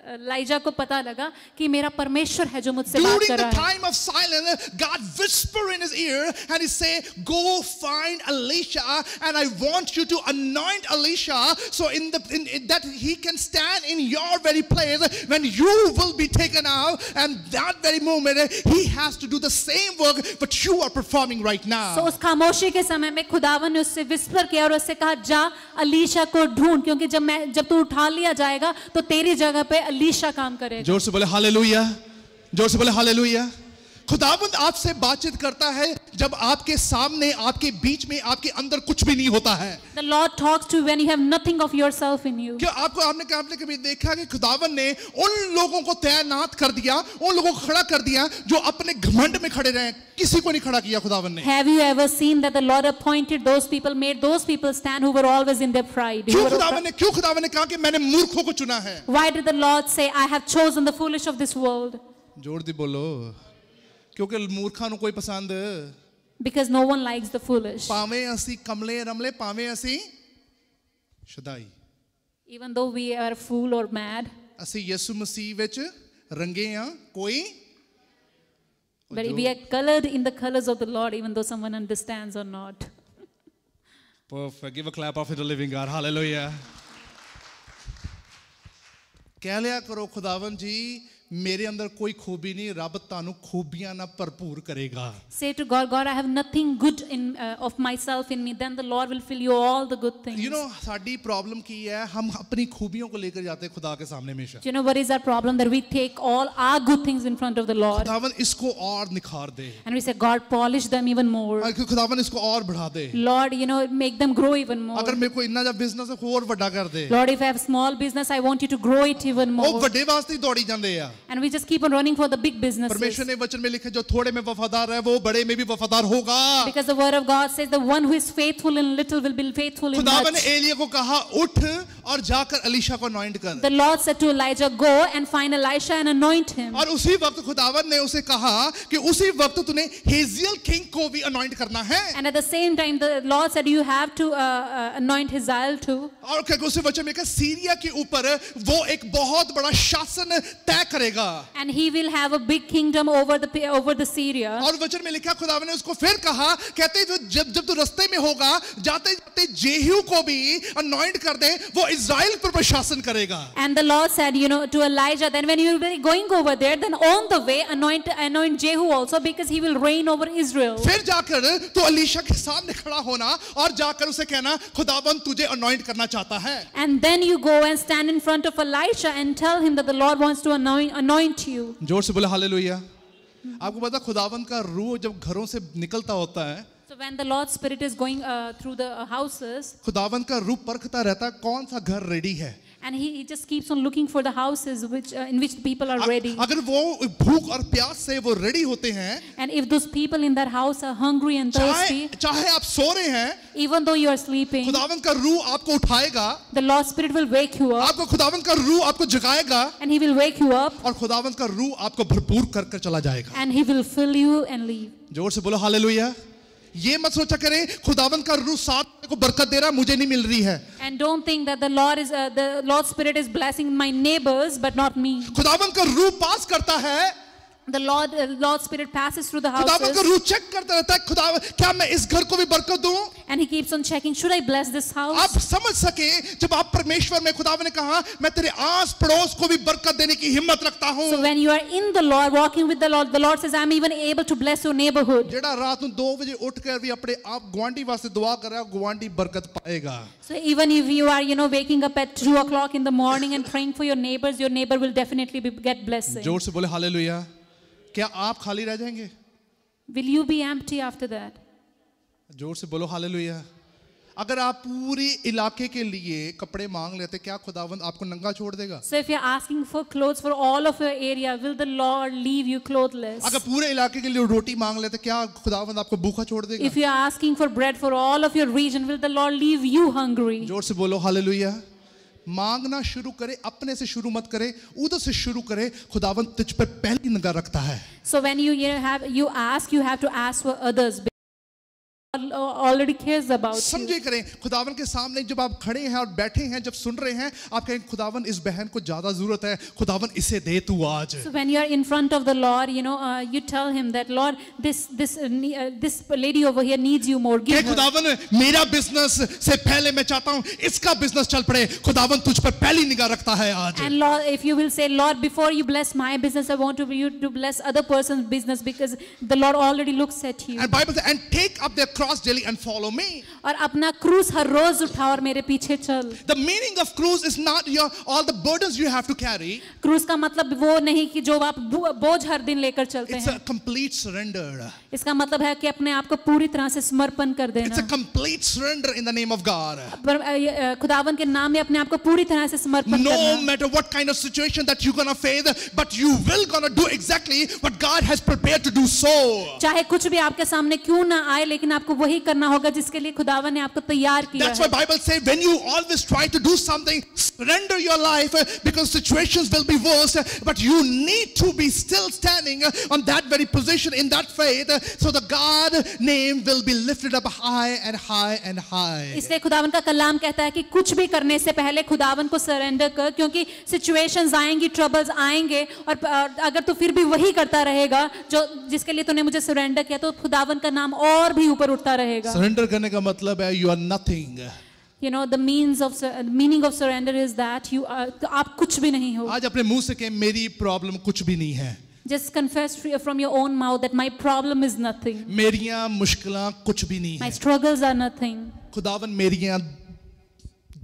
अलीजा को पता लगा कि मेरा परमेश्वर है जो मुझसे बात कर रहा है time of silence, God whisper in his ear and he say, "Go find Elisha, and I want you to anoint Elisha, so in the in, in- that he can stand in your very place when you will be taken out, and that very moment he has to do the same work but you are performing right now." तो उस खामोशी के समय में खुदावन ने उससे whisper किया और उससे कहा जा अलीशा को ढूंढ क्योंकि जब मैं जब तू उठा लिया जाएगा तो तेरी जगह पे अलीशा काम करेगा। ज़ोर से बोले हालेलुया। ज़ोर से बोले हालेलुया। खुदाबंद आपसे बातचीत करता है जब आपके सामने आपके बीच में आपके अंदर कुछ भी नहीं होता है The Lord talks to when you have nothing of yourself in you. क्या आपको आपने आपने कभी देखा कि खुदावन ने उन लोगों को तैनात कर दिया उन लोगों को खड़ा कर दिया जो अपने घमंड में खड़े रहे किसी को नहीं खड़ा किया खुदावन ने Have you ever seen that the Lord appointed those people, made those people stand who were always in their pride? क्यों खुदावन ने क्यों खुदावन ने कहा कि मैंने मूर्खों को चुना है Why did the Lord say, I have chosen the foolish of this world? ज़ोर दी बोलो ਕਿਉਂਕਿ ਮੂਰਖਾਂ ਨੂੰ ਕੋਈ ਪਸੰਦ because no one likes the foolish ਭਾਵੇਂ ਅਸੀਂ ਕਮਲੇ ਰਮਲੇ ਭਾਵੇਂ ਅਸੀਂ ਸ਼ਦਾਈ even though we are fool or mad ਅਸੀਂ ਯਿਸੂ ਮਸੀਹ ਵਿੱਚ ਰੰਗੇ ਆ ਕੋਈ but we are colored in the colors of the lord even though someone understands or not perfect give a clap of the living god hallelujah ਕਹਿ ਲਿਆ ਕਰੋ ਖੁਦਾਵੰ ਜੀ ਮੇਰੇ ਅੰਦਰ ਕੋਈ ਖੂਬੀ ਨਹੀਂ ਰੱਬ ਤੁਹਾਨੂੰ ਖੂਬੀਆਂ ਨਾਲ ਭਰਪੂਰ ਕਰੇਗਾ Say to God, God, I have nothing good in uh, of myself in me. Then the Lord will fill you all the good things. You know ਸਾਡੀ ਪ੍ਰੋਬਲਮ ਕੀ ਹੈ हम अपनी खूबियों को लेकर जाते हैं खुदा के सामने हमेशा Do you know what is our problem? That we take all our good things in front of the Lord खुदावन इसको और निखार दे and we say, God, polish them even more. खुदावन इसको और बढ़ा दे Lord, you know, make them grow even more. ਅਗਰ ਮੇਰੇ ਕੋ ਇੰਨਾ ਜਿਹਾ ਬਿਜ਼ਨਸ ਹੋਰ ਵੱਡਾ ਕਰ ਦੇ Lord, if I have small business, I want you to grow it even ਉਹ more. ਵੱਡੇ ਵਾਸਤੇ ਹੀ ਦੌੜੀ ਜਾਂਦੇ ਆ And we just keep on running for the big परमेश्वर businesses. ने वचन में लिखे जो थोड़े में वफादार है वो बड़े में भी वफादार होगा Because the word of God says the one who is faithful in little will be faithful in खुदावन ने much. एलिया को कहा उठ और जाकर अलीशा को अनॉइंट कर The Lord said to Elijah, Go and find Elisha and anoint him. और उसी वक्त खुदावन ने उसे कहा कि उसी वक्त तूने हेजियल किंग को भी अनॉइंट करना है And at the same time, the Lord said, You have to uh, uh, anoint Hazael too. और क्या उसी वचन में कहा सीरिया के ऊपर वो एक बहुत बड़ा शासन तय करेगा And he will have a big kingdom over the, over the Syria. और वचन में लिखा खुदावन ने उसको फिर कहा कहते जो जब जब तू रास्ते में होगा जाते जाते जेहू को भी अनॉइंट कर दे वो इज़राइल पर प्रशासन करेगा And the Lord said, you know, to Elijah, then when you will be going over there, then on the way anoint anoint Jehu also because he will reign over Israel. फिर जाकर तो अलीशा के सामने खड़ा होना और जाकर उसे कहना खुदावन तुझे अनॉइंट करना चाहता है And then you go and stand in front of Elisha and tell him that the Lord wants to anoint, anoint you. ज़ोर से बोले हालेलुया आपको पता खुदावन का रूह जब घरों से निकलता होता है So when the Lord's Spirit is going uh, through the uh, houses, खुदावन का रूह परखता रहता है कौन सा घर रेडी है and he, he just keeps on looking for the houses which uh, in which the people are ready. अगर वो भूख और प्यास से वो रेडी होते हैं And if those people in that house are hungry and thirsty, चाहे आप सो रहे हैं even though you are sleeping, खुदावन का रूह आपको उठाएगा the Lord's Spirit will wake you up, आपको खुदावन का रूह आपको जगाएगा and He will wake you up, और खुदावन का रूह आपको भरपूर कर कर चला जाएगा and He will fill you and leave. ज़ोर से बोलो हालेलुया ये मत सोचा करें खुदावन का रूह साथ को बरकत दे रहा मुझे नहीं मिल रही है। And don't think that the Lord is the Lord spirit is blessing my neighbours but not me खुदावन का रूह पास करता है The Lord, uh, Lord's Spirit passes through the खुदावन का houses, रूह चेक करता रहता है खुदा क्या मैं इस घर को भी बरकत दूं and He keeps on checking. Should I bless this आप house? समझ सके जब आप परमेश्वर में खुदावन ने कहा मैं तेरे आस पड़ोस को भी बरकत देने की हिम्मत रखता हूं So when you are in the Lord, walking with the Lord, the Lord says, "I'm even able to bless your neighborhood." ਜਿਹੜਾ ਰਾਤ ਨੂੰ 2 ਵਜੇ ਉੱਠ ਕੇ ਵੀ ਆਪਣੇ ਆਪ ਗਵਾਂਢੀ ਵਾਸਤੇ ਦੁਆ ਕਰ ਰਿਹਾ ਗਵਾਂਢੀ ਬਰਕਤ ਪਾਏਗਾ So even if you are, you know, waking up at two o'clock in the morning and praying for your neighbors, your neighbor will definitely be, get blessing. जोर से बोले हालेलुया क्या आप खाली रह जाएँगे? Will you be empty after that ज़ोर से बोलो हाल अगर आप पूरे इलाके के लिए कपड़े मांग लेते क्या खुदावंद आपको नंगा छोड़ देगा? So you asking for clothes for all of your area will the Lord leave you clothless अगर पूरे इलाके के लिए रोटी मांग लेते क्या खुदावंद आपको भूखा छोड़ देगा? If you asking for bread for all of your region will the Lord leave you hungry ज़ोर से बोलो हालेलुया। मांगना शुरू करे, अपने से शुरू मत करे, उधर से शुरू करे खुदावन तुझ पर पहली निगाह रखता है। So when you have you ask you have to ask for ask cares about you. समझे करें खुदावन के सामने जब आप खड़े हैं और बैठे हैं जब सुन रहे हैं आप कहें खुदावन इस बहन को ज़्यादा ज़रूरत है खुदावन इसे दे तू आज So when you are in front of the Lord, you know, uh, you tell him that Lord, this this uh, ne- uh, this lady over here needs you more. Give her. खुदावन मेरा business से पहले मैं चाहता हूँ इसका business चल पड़े खुदावन तुझ पर पहली निगाह रखता है आज And Lord, if you will say, Lord, before you bless my business, I want to you to bless other person's business because the Lord already looks at you. and bible says and take up their cross daily and follow me और अपना cruise हर रोज उठा और मेरे पीछे चल the meaning of cruise is not your all the burdens you have to carry क्रूज का मतलब वो नहीं कि जो आप बोझ हर दिन लेकर चलते it's हैं a complete surrender इसका मतलब है कि अपने आप को पूरी तरह से समर्पण कर देना. it's a complete surrender in the name of god पर, अ, अ, खुदावन के नाम में अपने आप को पूरी तरह से समर्पण no करना matter what kind of situation that you're gonna face but you will gonna do exactly what god has prepared to do so चाहे कुछ भी आपके सामने क्यों ना आए लेकिन आपको आपको वही करना होगा जिसके लिए खुदावन ने आपको तैयार किया इसलिए खुदावन का कलाम कहता है कि कुछ भी करने से पहले खुदावन को सरेंडर कर क्योंकि सिचुएशंस आएँगी ट्रबल्स आएँगे और अगर तू तो फिर भी वही करता रहेगा जो जिसके लिए तूने मुझे सरेंडर किया तो खुदावन का नाम और भी ऊपर उठ उठता रहेगा Surrender करने का मतलब है you are nothing. you know the means of sur- meaning of surrender is that you are तो आप कुछ भी नहीं हो आज अपने मुँह से कहें मेरी प्रॉब्लम कुछ भी नहीं है just confess from your own mouth that my problem is nothing मेरियाँ मुश्किलां कुछ भी नहीं my है struggles are nothing खुदावन मेरियाँ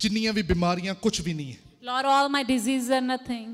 जिन्नियाँ भी बीमारियाँ कुछ भी नहीं है lord all my diseases are nothing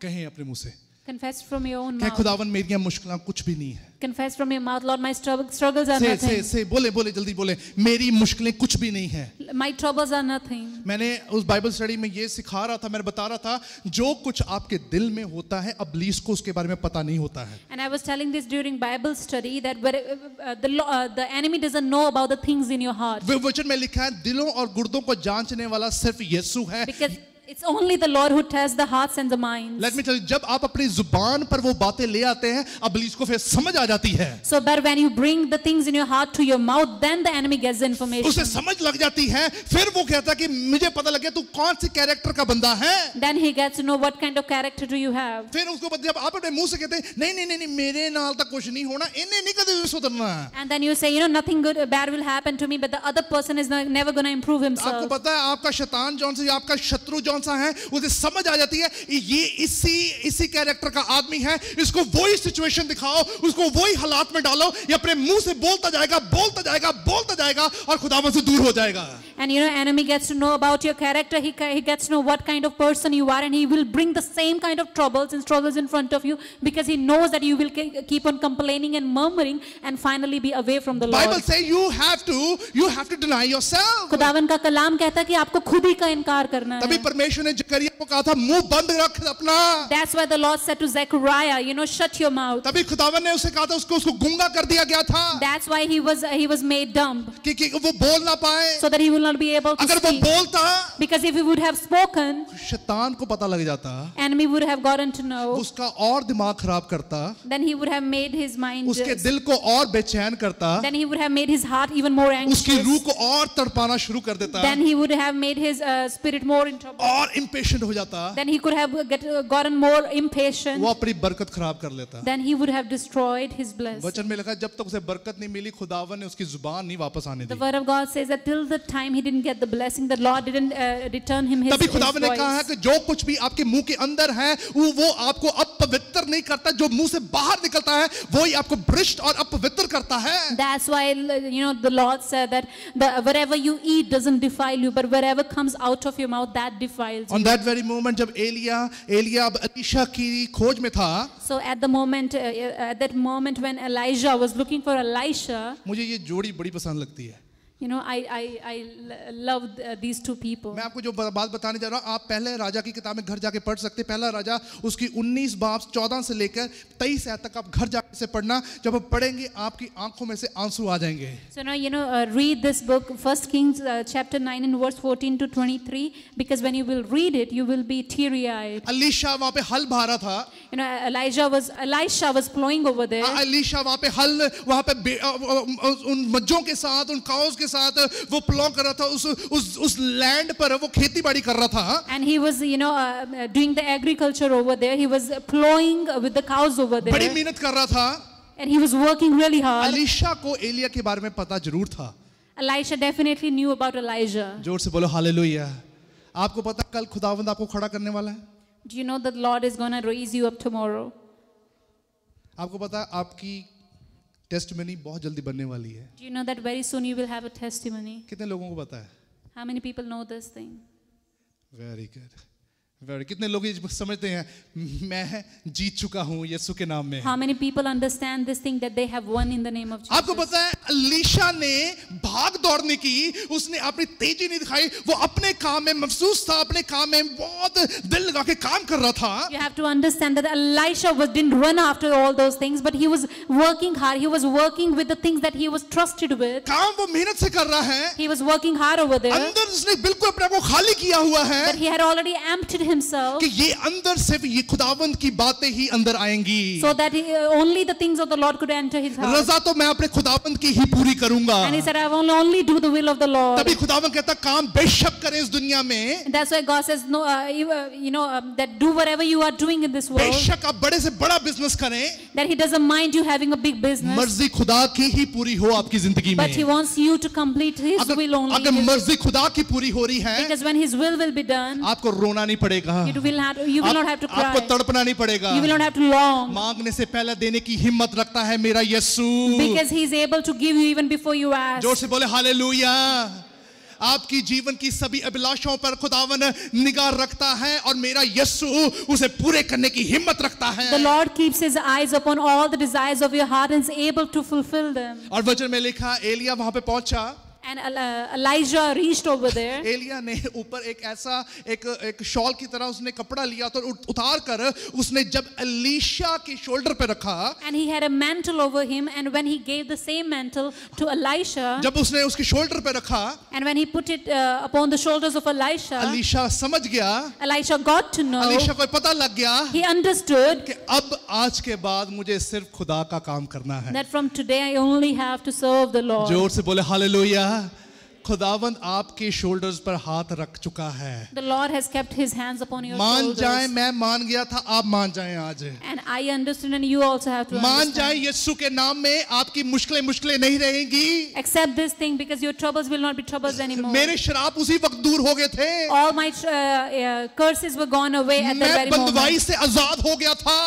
कहें अपने मुँह से confess from your own mouth खुदावन मेरियाँ मुश्किलां कुछ भी नहीं है confess from your mouth lord my struggles are से nothing से से बोले बोले जल्दी बोले मेरी मुश्किलें कुछ भी नहीं है my troubles are nothing मैंने उस बाइबल स्टडी में ये सिखा रहा था मैंने बता रहा था जो कुछ आपके दिल में होता है अबलीस को उसके बारे में पता नहीं होता है And I was telling this during Bible study that where, uh, the, uh, the enemy doesn't know about the things in your heart. वचन में लिखा है दिलों और गुर्दों को जांचने वाला सिर्फ़ यीशु है Because it's only the Lord who tests the hearts and the minds. Let me tell जब आप अपनी जुबान पर वो बातें ले आते हैं अबलीस को फिर समझ आ जाती है So, but when you bring the things in your heart to your mouth, then the enemy gets the उसे information. समझ लग जाती है फिर वो कहता है कि मुझे पता लग गया तू कौन सी कैरेक्टर का बंदा है Then he gets to know what kind of character do you have. फिर उसको पता जब आप अपने मुंह से कहते हैं नहीं नहीं नहीं नहीं मेरे नाल तक कुछ नहीं होना इन्हें नहीं कभी भी सुधरना And then you say, you know, nothing good, bad will happen to me, but the other person is not, never going to improve आपको himself. पता है आपका शैतान जौन सा या आपका शत्रु जौन सा है उसे समझ आ जाती है ये इसी इसी कैरेक्टर का आदमी है इसको वही सिचुएशन दिखाओ उसको वही हालात में डालो ये अपने मुँह से बोलता जाएगा बोलता जाएगा बोलता जाएगा और खुदावन से दूर हो जाएगा And you know, enemy gets to know about your character. He, he gets to know what kind of person you are, and he will bring the same kind of troubles and struggles in front of you because he knows that you will keep on complaining and murmuring and finally be away from the Bible Lord. से you have to you have to deny yourself खुदावन का कलाम कहता है कि आपको खुद ही का इनकार करना तभी है परमेश्वर ने जकरिया को कहा था मुँह बंद रख अपना। That's why the Lord said to Zechariah you know shut your mouth तभी खुदावन ने उसे कहा था उसको उसको गूँगा कर दिया गया था that's why he was he was made dumb कि कि वो बोल ना पाए। So that he will not be able to अगर वो बोलता because if he would have spoken शैतान को पता लग जाता। Enemy would have gotten to know उसका और दिमाग खराब करता। Then he would have made his mind उसके दिल को और बेचैन करता। Then he would have made his heart even more angry उसकी रूह को और तड़पाना शुरू कर देता। Then he would have made his spirit more in trouble और इंपेशेंट हो जाता then he could have gotten more impatient वो अपनी बरकत खराब कर लेता। Then he would have destroyed his bless वचन में लिखा जब तक उसे बरकत नहीं मिली खुदावन ने उसकी ज़ुबान नहीं वापस आने दी। The word of God says that till the time he didn't get the blessing the Lord didn't return him his तभी खुदावन ने कहा है कि जो कुछ भी आपके मुँह के अंदर है वो वो आपको अपवित्र नहीं करता जो मुँह से बाहर निकलता है वही आपको भ्रष्ट और अपवित्र करता है। That's why you know the Lord said that the whatever you eat doesn't defile you but whatever comes out of your mouth that defile on you. that very moment जब एलिया एलिया अब अलीशा की खोज में था So at the moment, uh, uh, at that moment when Elijah was looking for Elisha, मुझे ये जोड़ी बड़ी पसंद लगती है you know, I I, I l- loved uh, these two people. मैं आपको जो बात बताने जा रहा हूँ आप पहले राजा की किताब में घर जाके पढ़ सकते हैं पहला राजा उसकी 19 बाप 14 से लेकर 23 आयत तक आप घर जाके से पढ़ना जब आप पढ़ेंगे आपकी आँखों में से आँसू आ जाएँगे So now you know, uh, read this book, First Kings uh, chapter nine and verse fourteen to twenty-three, because when you will read it, you will be teary-eyed. Alisha वहाँ पे हल भा रहा था You know, Elijah was Elisha was plowing over there. अ- अलीशा वहाँ पे हल वहाँ पे अ- अ- अ- उन मज्जों के साथ उन काउस के के साथ वो प्लॉ कर रहा था उस उस उस लैंड पर वो खेती बाड़ी कर रहा था। And he was you know doing the agriculture over there he was ploughing with the cows over there बड़ी मेहनत कर रहा था। And he was working really hard Elisha को एलिया के बारे में पता ज़रूर था। Elijah definitely knew about Elijah. ज़ोर से बोलो हालेलुया आपको पता कल खुदावंद आपको खड़ा करने वाला है? Do you know that Lord is going to raise you up आपको पता आपकी टेस्ट बहुत जल्दी बनने वाली है Do you know that very soon you will have a testimony? कितने लोगों को पता है How many people know this thing? Very good very कितने लोग समझते हैं मैं जीत चुका हूँ यीशु के नाम में। How many people understand this thing that they have won in the name of आपको पता है अलीशा ने भाग दौड़ने की उसने अपनी तेज़ी नहीं दिखाई वो अपने काम में महसूस था अपने काम में बहुत दिल लगा के काम कर रहा था। You have to understand that Elisha was didn't run after all those things but he was working hard he was working with the things that he was trusted with काम वो मेहनत से कर रहा है। He was working hard over there अंदर उसने बिल्कुल अपने आप को खाली किया हुआ है। But he had already emptied himself कि ये अंदर से ये खुदावंद की बातें ही अंदर आएँगी so that he, uh, only the things of the Lord could enter his heart. रजा तो मैं अपने खुदावंद की ही पूरी करूँगा And he said, I will only do the will of the Lord. तभी खुदावंद कहता काम बेशक करें इस दुनिया में that's why God says, no, uh, you, uh, you know, um, that do whatever you are doing in this world, बेशक आप बड़े से बड़ा बिज़नेस करें that He doesn't mind you having a big business, मर्ज़ी खुदा की ही पूरी हो आपकी ज़िंदगी but He wants you to complete His अगर will only. अगर His- मर्ज़ी खुदा की पूरी हो रही है because when His will will be done, आपको रोना नहीं पड़ेगा पड़ेगा। आपको तड़पना नहीं पड़ेगा। मांगने से पहले देने की हिम्मत रखता है मेरा यसु ज़ोर से बोले हाले आपकी जीवन की सभी अभिलाषाओं पर खुदावन निगाह रखता है और मेरा यस्सु उसे पूरे करने की हिम्मत रखता है। The Lord लिखा एलिया वहाँ पे पहुँचा। And uh, Elijah reached over there. Elia ने ऊपर एक ऐसा एक एक शॉल की तरह उसने कपड़ा लिया तो उत- उतार कर उसने जब अलीशा के शोल्डर पे रखा And he had a mantle over him, and when he gave the same mantle to Elisha, जब उसने उसके शोल्डर पे रखा and when he put it uh, upon the shoulders of Elisha, Alisha समझ गया Elisha got to know, Alisha को पता लग गया he understood कि अब आज के बाद मुझे सिर्फ़ खुदा का काम करना है that from today I only have to serve the Lord. ज़ोर से बोले हालेलुया खुदावंद आपके शोल्डर्स पर हाथ रख चुका है The Lord has kept his hands upon your मान shoulders. जाए मैं मान गया था आप मान जाएँ आज And I understand, and you also have to मान जाए यीशु के नाम में आपकी मुश्किलें मुश्किलें नहीं रहेंगी Accept this thing because your troubles will not be troubles anymore. मेरे शराब उसी वक्त दूर हो गए थे All my uh, uh, curses were gone away at मैं very बंदवाई moment. से आज़ाद हो गया था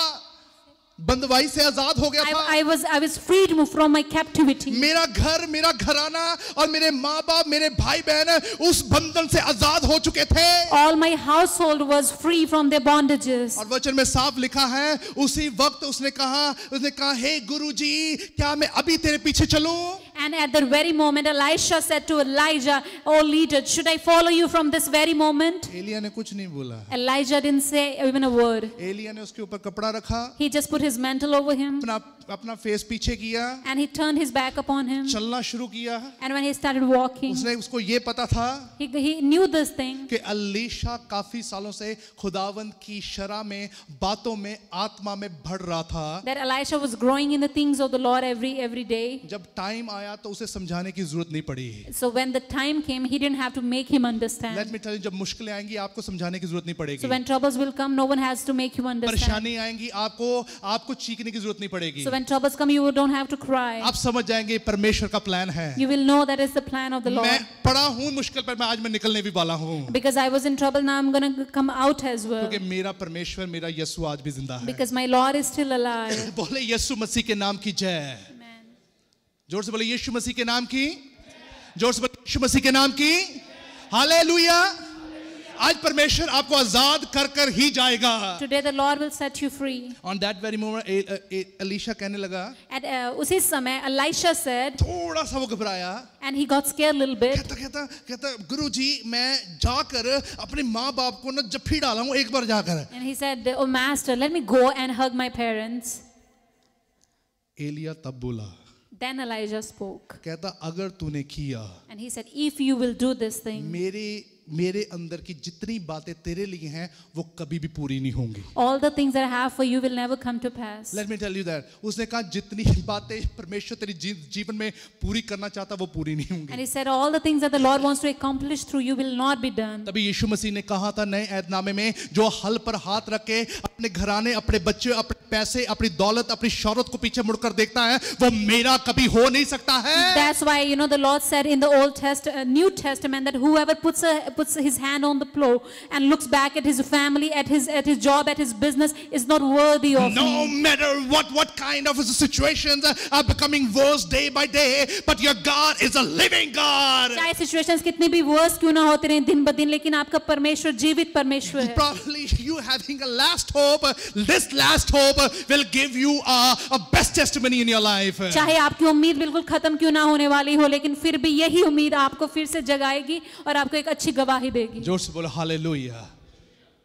बंदवाई से आज़ाद हो गया था I, was I was freed from my captivity. मेरा घर मेरा घराना और मेरे माँ बाप मेरे भाई बहन उस बंधन से आज़ाद हो चुके थे All my household was free from their bondages. और वचन में साफ़ लिखा है उसी वक्त उसने कहा उसने कहा हे गुरुजी क्या मैं अभी तेरे पीछे चलूँ And at the very moment, Elisha said to Elijah, Oh leader, should I follow you from this very moment? Elia ने कुछ नहीं बोला Elijah didn't say even a word. Elia ने उसके ऊपर कपड़ा रखा He just put his mantle over him अपना अपना फेस पीछे किया and he turned his back upon him. चलना शुरू किया And when he started walking, उसने उसको ये पता था he, he knew this thing कि अलीशा काफ़ी सालों से खुदावंत की शरा में बातों में आत्मा में बढ़ रहा था that Elisha was growing in the things of the Lord every every day. जब टाइम आया तो उसे समझाने की ज़रूरत नहीं पड़ी। So when the time came he didn't have to make him understand let me tell you जब मुश्किलें आएँगी आपको समझाने की ज़रूरत नहीं पड़ेगी। So when troubles will come no one has to make you understand परेशानी आएँगी आपको आपको चीखने की ज़रूरत नहीं पड़ेगी। So when troubles come you don't have to cry आप समझ जाएँगे परमेश्वर का प्लान है। You will know that is the plan of the Lord मैं पड़ा हूँ मुश्किल पर मैं आज मैं निकलने भी वाला हूँ। Because I was in trouble now I am gonna come out as well क्योंकि मेरा परमेश्वर मेरा यीशु आज भी ज़िंदा है। Because my Lord is still alive बोले यीशु मसीह के नाम की जय। ज़ोर से बोले यीशु मसीह के नाम की ज़ोर से बोले यीशु मसीह के नाम की हालेलुया आज परमेश्वर आपको आज़ाद कर कर ही जाएगा Today the Lord will set you free. On that very moment Elisha कहने लगा At uh, उसी समय Elisha said, थोड़ा सा वो घबराया he got scared a little bit. कहता कहता कहता गुरु जी मैं जाकर अपने माँ बाप को ना जफ्फी डाला हूँ एक बार जाकर And he said, Oh Master, let me go and hug my parents. Elia तब बोला Then Elijah spoke. कहता अगर तूने किया And he said, If you will do this thing, मेरे मेरे अंदर की जितनी बातें तेरे लिए हैं वो कभी भी पूरी नहीं होंगी। All the things I have for you will never come to pass let me tell you that उसने कहा जितनी बातें परमेश्वर तेरे जीवन में पूरी करना चाहता वो पूरी नहीं होंगी। And he said all the things that the Lord wants to accomplish through you will not be done तभी यीशु मसीह ने कहा था नए ऐदनामे में जो हल पर हाथ रखे अपने घराने अपने बच्चे अपने पैसे अपनी दौलत अपनी शौहरत को पीछे मुड़कर देखता है वो मेरा कभी हो नहीं सकता है। That's why you know the Lord said in the Old Test New Testament that whoever puts puts, a, puts his hand on the plow and looks back at his family, at his, at his job, at his business is not worthy of No me. matter what what kind of situations are becoming worse day by day, but your God is a living God. चाहे situations कितनी भी worse क्यों ना होते रहें दिन ब दिन लेकिन आपका परमेश्वर जीवित परमेश्वर है Probably you having a last hope. This last hope will give you a, a best testimony in your life. चाहे आपकी उम्मीद बिल्कुल खत्म क्यों ना होने वाली हो लेकिन फिर भी यही उम्मीद आपको फिर से जगाएगी और आपको एक अच्छी गवाही देगी। ज़ोर से बोलो हालेलुया।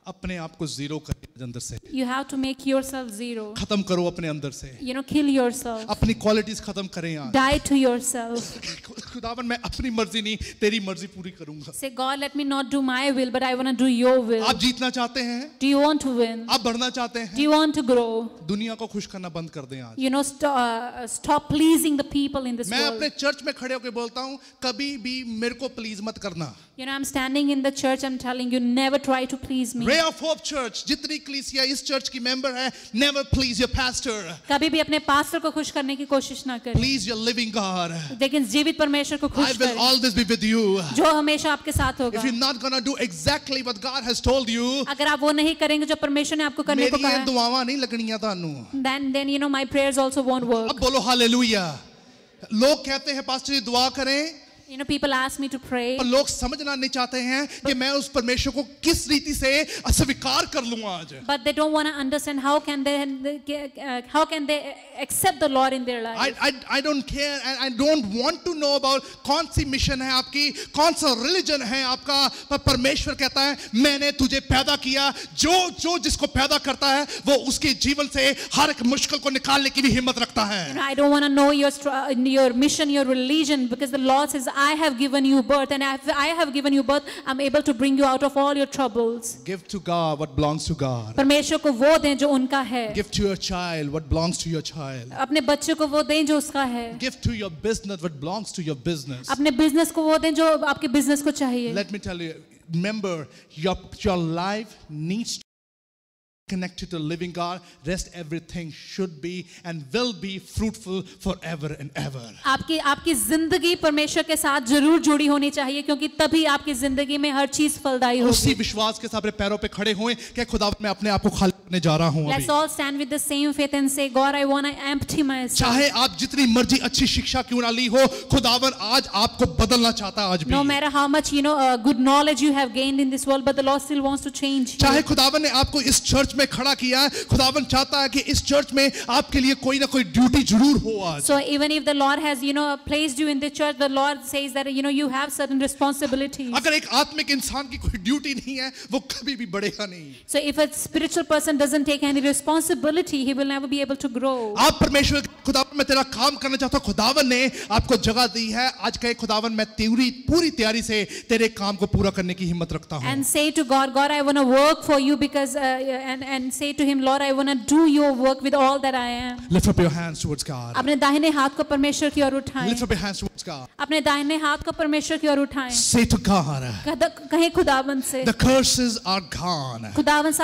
अपने आप को ज़ीरो कर अंदर से। You have to make yourself zero खत्म करो अपने अंदर से। You know kill yourself अपनी क्वालिटीज खत्म करें यार। डाई टू योर सेल्फ खुदावन मैं अपनी मर्ज़ी नहीं तेरी मर्ज़ी पूरी करूँगा। Say God let me not do my will but I want to do your will आप जीतना चाहते हैं? Do you want to win आप बढ़ना चाहते हैं? Do you want to grow दुनिया को खुश करना बंद कर दें आज। You know stop pleasing the people in this मैं अपने चर्च में खड़े होकर बोलता हूँ कभी भी मेरे को प्लीज़ मत करना। You know I am standing in the church I am telling you never try to please me रे ऑफ होप चर्च जितनी कलीसिया इस चर्च की मेंबर है नेवर प्लीज योर पास्टर कभी भी अपने पास्टर को खुश करने की कोशिश ना करें प्लीज योर लिविंग गॉड लेकिन जीवित परमेश्वर को आई खुश विल करें ऑलवेज बी विद यू जो हमेशा आपके साथ होगा If you're not gonna do exactly what God has told you, अगर आप वो नहीं करेंगे जो परमेश्वर ने आपको करने को मेरी कहा ये दुआवां नहीं लगनियां ਤੁਹਾਨੂੰ then then you know my prayers also won't work अब बोलो हालेलुया लोग कहते हैं पास्टर जी दुआ करें you know people ask me to pray पर लोग समझना नहीं चाहते हैं कि मैं उस परमेश्वर को किस रीति से स्वीकार कर लूँ आज but they don't want to understand how can they uh, how can they accept the lord in their life I, I, I don't care and I don't want to know about कौन sea mission है आपकी कौन सा religion है आपका पर परमेश्वर कहता है मैंने तुझे पैदा किया जो जो जिसको पैदा करता है वो उसके जीवन से हर एक मुश्किल को निकालने की भी हिम्मत रखता है You know, I don't want to know your your mission, your religion, because the Lord says, "I have given you birth, and if I have given you birth, I'm able to bring you out of all your troubles." Give to God what belongs to God. परमेश्वर को वो दें जो उनका है Give to your child what belongs to your child. अपने बच्चे को वो दें जो उसका है Give to your business what belongs to your business. अपने बिजनेस को वो दें जो आपके बिजनेस को चाहिए Let me tell you, remember, your, your life needs to be connected to the living God. Rest everything should be and will be fruitful forever and ever. आपकी आपकी ज़िंदगी परमेश्वर के साथ ज़रूर जुड़ी होनी चाहिए क्योंकि तभी आपकी ज़िंदगी में हर चीज़ फलदायी होगी। उसी विश्वास के साथ अपने पैरों पे खड़े हुए कि खुदा मैं अपने आप को खाली करने जा रहा हूँ Let's all stand with the same faith and say, God, I want to empty myself. चाहे आप जितनी मर्ज़ी अच्छी शिक्षा क्यों ना ली हो खुदावन आज आपको बदलना चाहता है आज भी No matter how much, you know, uh, good knowledge you have gained in this world, but the Lord still wants to change चाहे खुदावन ने आपको इस चर्च में खड़ा किया है खुदावन चाहता है कि इस चर्च में आपके लिए कोई ना कोई ड्यूटी ज़रूर हो आज। So even if the Lord has you know placed you in the church the Lord says that you know you have certain responsibilities अगर एक आत्मिक इंसान की कोई ड्यूटी नहीं है वो कभी भी बढ़ेगा नहीं। So if a spiritual person doesn't take any responsibility he will never be able to grow आप परमेश्वर खुदावन मैं तेरा काम करना चाहता हूँ खुदावन ने आपको जगह दी है। आज कहे खुदावन मैं तेरी पूरी तैयारी से तेरे काम को पूरा करने की हिम्मत रखता हूँ। And say to God God I want to work for you because and and say to him lord i want to do your work with all that i am. Lift up your hands towards god. lift up your hands towards god. say to god the curses are gone. khudavand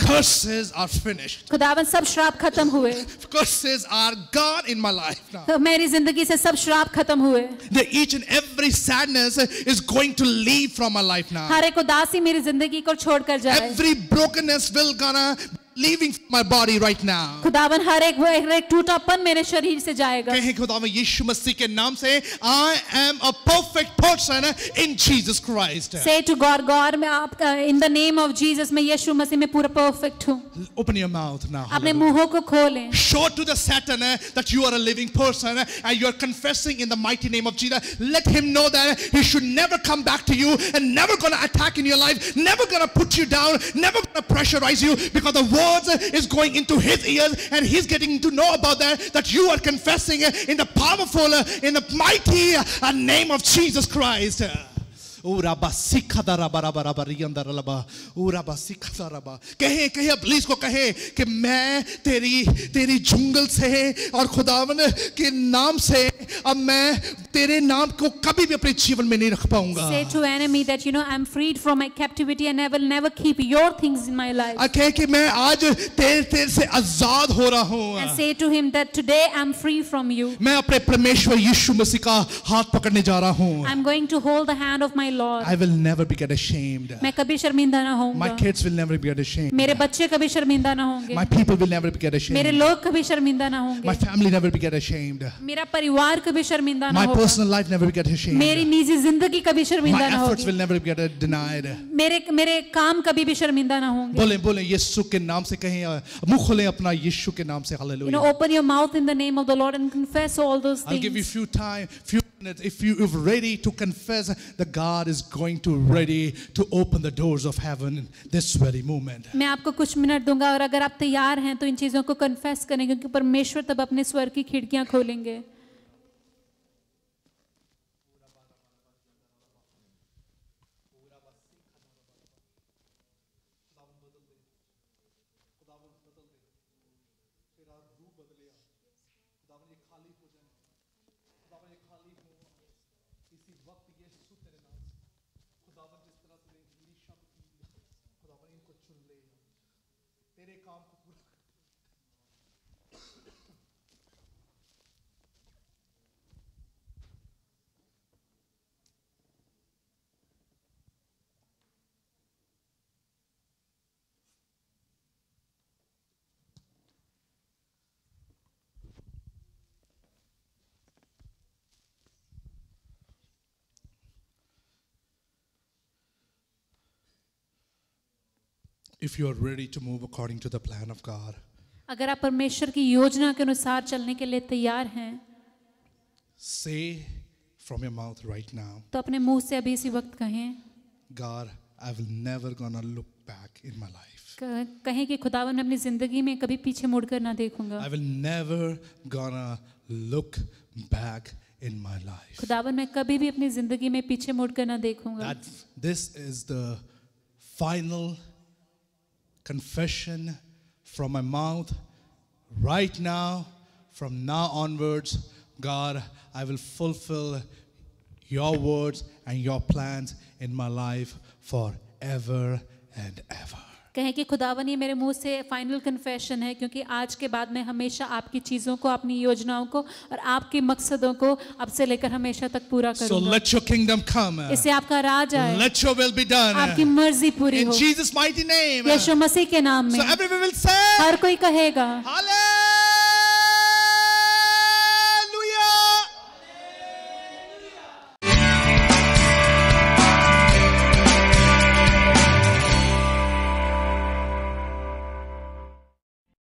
curses are finished. khudavand curses are gone in my life now. the each and every sadness is going to leave from my life now. every brokenness will gonna leaving from my body right now. खुदावन हर एक हर एक टूटापन मेरे शरीर से जाएगा कहें खुदावन यीशु मसीह के नाम से I am a perfect person in Jesus Christ. Say to God God मैं आप in the name of Jesus मैं यीशु मसीह में पूरा परफेक्ट हूँ Open your mouth now. अपने Hallelujah. मुंहों को खोलें Show to the Satan uh, that you are a living person uh, and you are confessing in the mighty name of Jesus. Let him know that he should never come back to you and never gonna attack in your life, never gonna put you down, never gonna pressurize you because the words is going into his ears and he's getting to know about that that you are confessing in the powerful, in the mighty uh, name of Jesus Christ. कहे कहे police को कहे कि मैं तेरी तेरी जंगल से और खुदावन के नाम से अब मैं तेरे नाम को कभी भी अपने जीवन में नहीं रख पाऊँगा Say to enemy that you know I'm freed from my captivity and I will never keep your things in my life. कहे कि मैं आज तेरे तेरे से आज़ाद हो रहा हूँ And say to him that today I'm free from you. मैं अपने परमेश्वर यीशु मसीह का हाथ पकड़ने जा रहा हूँ I'm going to hold the hand of my Lord. I will never be get ashamed. मैं कभी शर्मिंदा ना My होऊँगा kids will never be get ashamed. मेरे बच्चे कभी शर्मिंदा ना होंगे My people will never be get मेरे ashamed. लोग कभी शर्मिंदा ना My होंगे family never be get ashamed. मेरा परिवार कभी शर्मिंदा ना My होगा personal life never be get ashamed. मेरी निजी ज़िंदगी कभी My शर्मिंदा ना efforts will होगी never get denied. मेरे मेरे काम कभी भी शर्मिंदा ना होंगे बोले बोले यीशु के नाम से कहें अ, मुँह खोलें अपना यीशु के नाम से You know, hallelujah open your mouth in the name of the Lord and confess all those I'll give you things. few time few minutes if you if ready to confess that God is going to ready to open the doors of heaven this very moment. मैं आपको कुछ minute दूँगा और अगर आप तैयार हैं तो इन चीज़ों को कन्फेस करें क्योंकि परमेश्वर तब अपने स्वर की खिड़कियाँ खोलेंगे। if you are ready to move according to the plan of God अगर आप परमेश्वर की योजना के अनुसार चलने के लिए तैयार हैं say from your mouth right now तो अपने मुंह से अभी इसी वक्त कहें God I will never gonna look back in my life क- कहें कि खुदावन मैं अपनी जिंदगी में कभी पीछे मुड़कर ना देखूंगा I will never gonna look back in my life खुदावन मैं कभी भी अपनी जिंदगी में पीछे मुड़कर ना देखूंगा that this is the final confession from my mouth. Right now from now onwards god i will fulfill your words and your plans in my life forever and ever कहें कि खुदावन ये मेरे मुँह से फाइनल कन्फेशन है क्योंकि आज के बाद मैं हमेशा आपकी चीज़ों को अपनी योजनाओं को और आपके मकसदों को अब से लेकर हमेशा तक पूरा So करूँगा let your kingdom come. इससे आपका राज आए Let your will be done. आपकी मर्ज़ी पूरी In हो Jesus' mighty name. यीशु मसीह के नाम So में everyone will say, हर कोई कहेगा Hallelujah.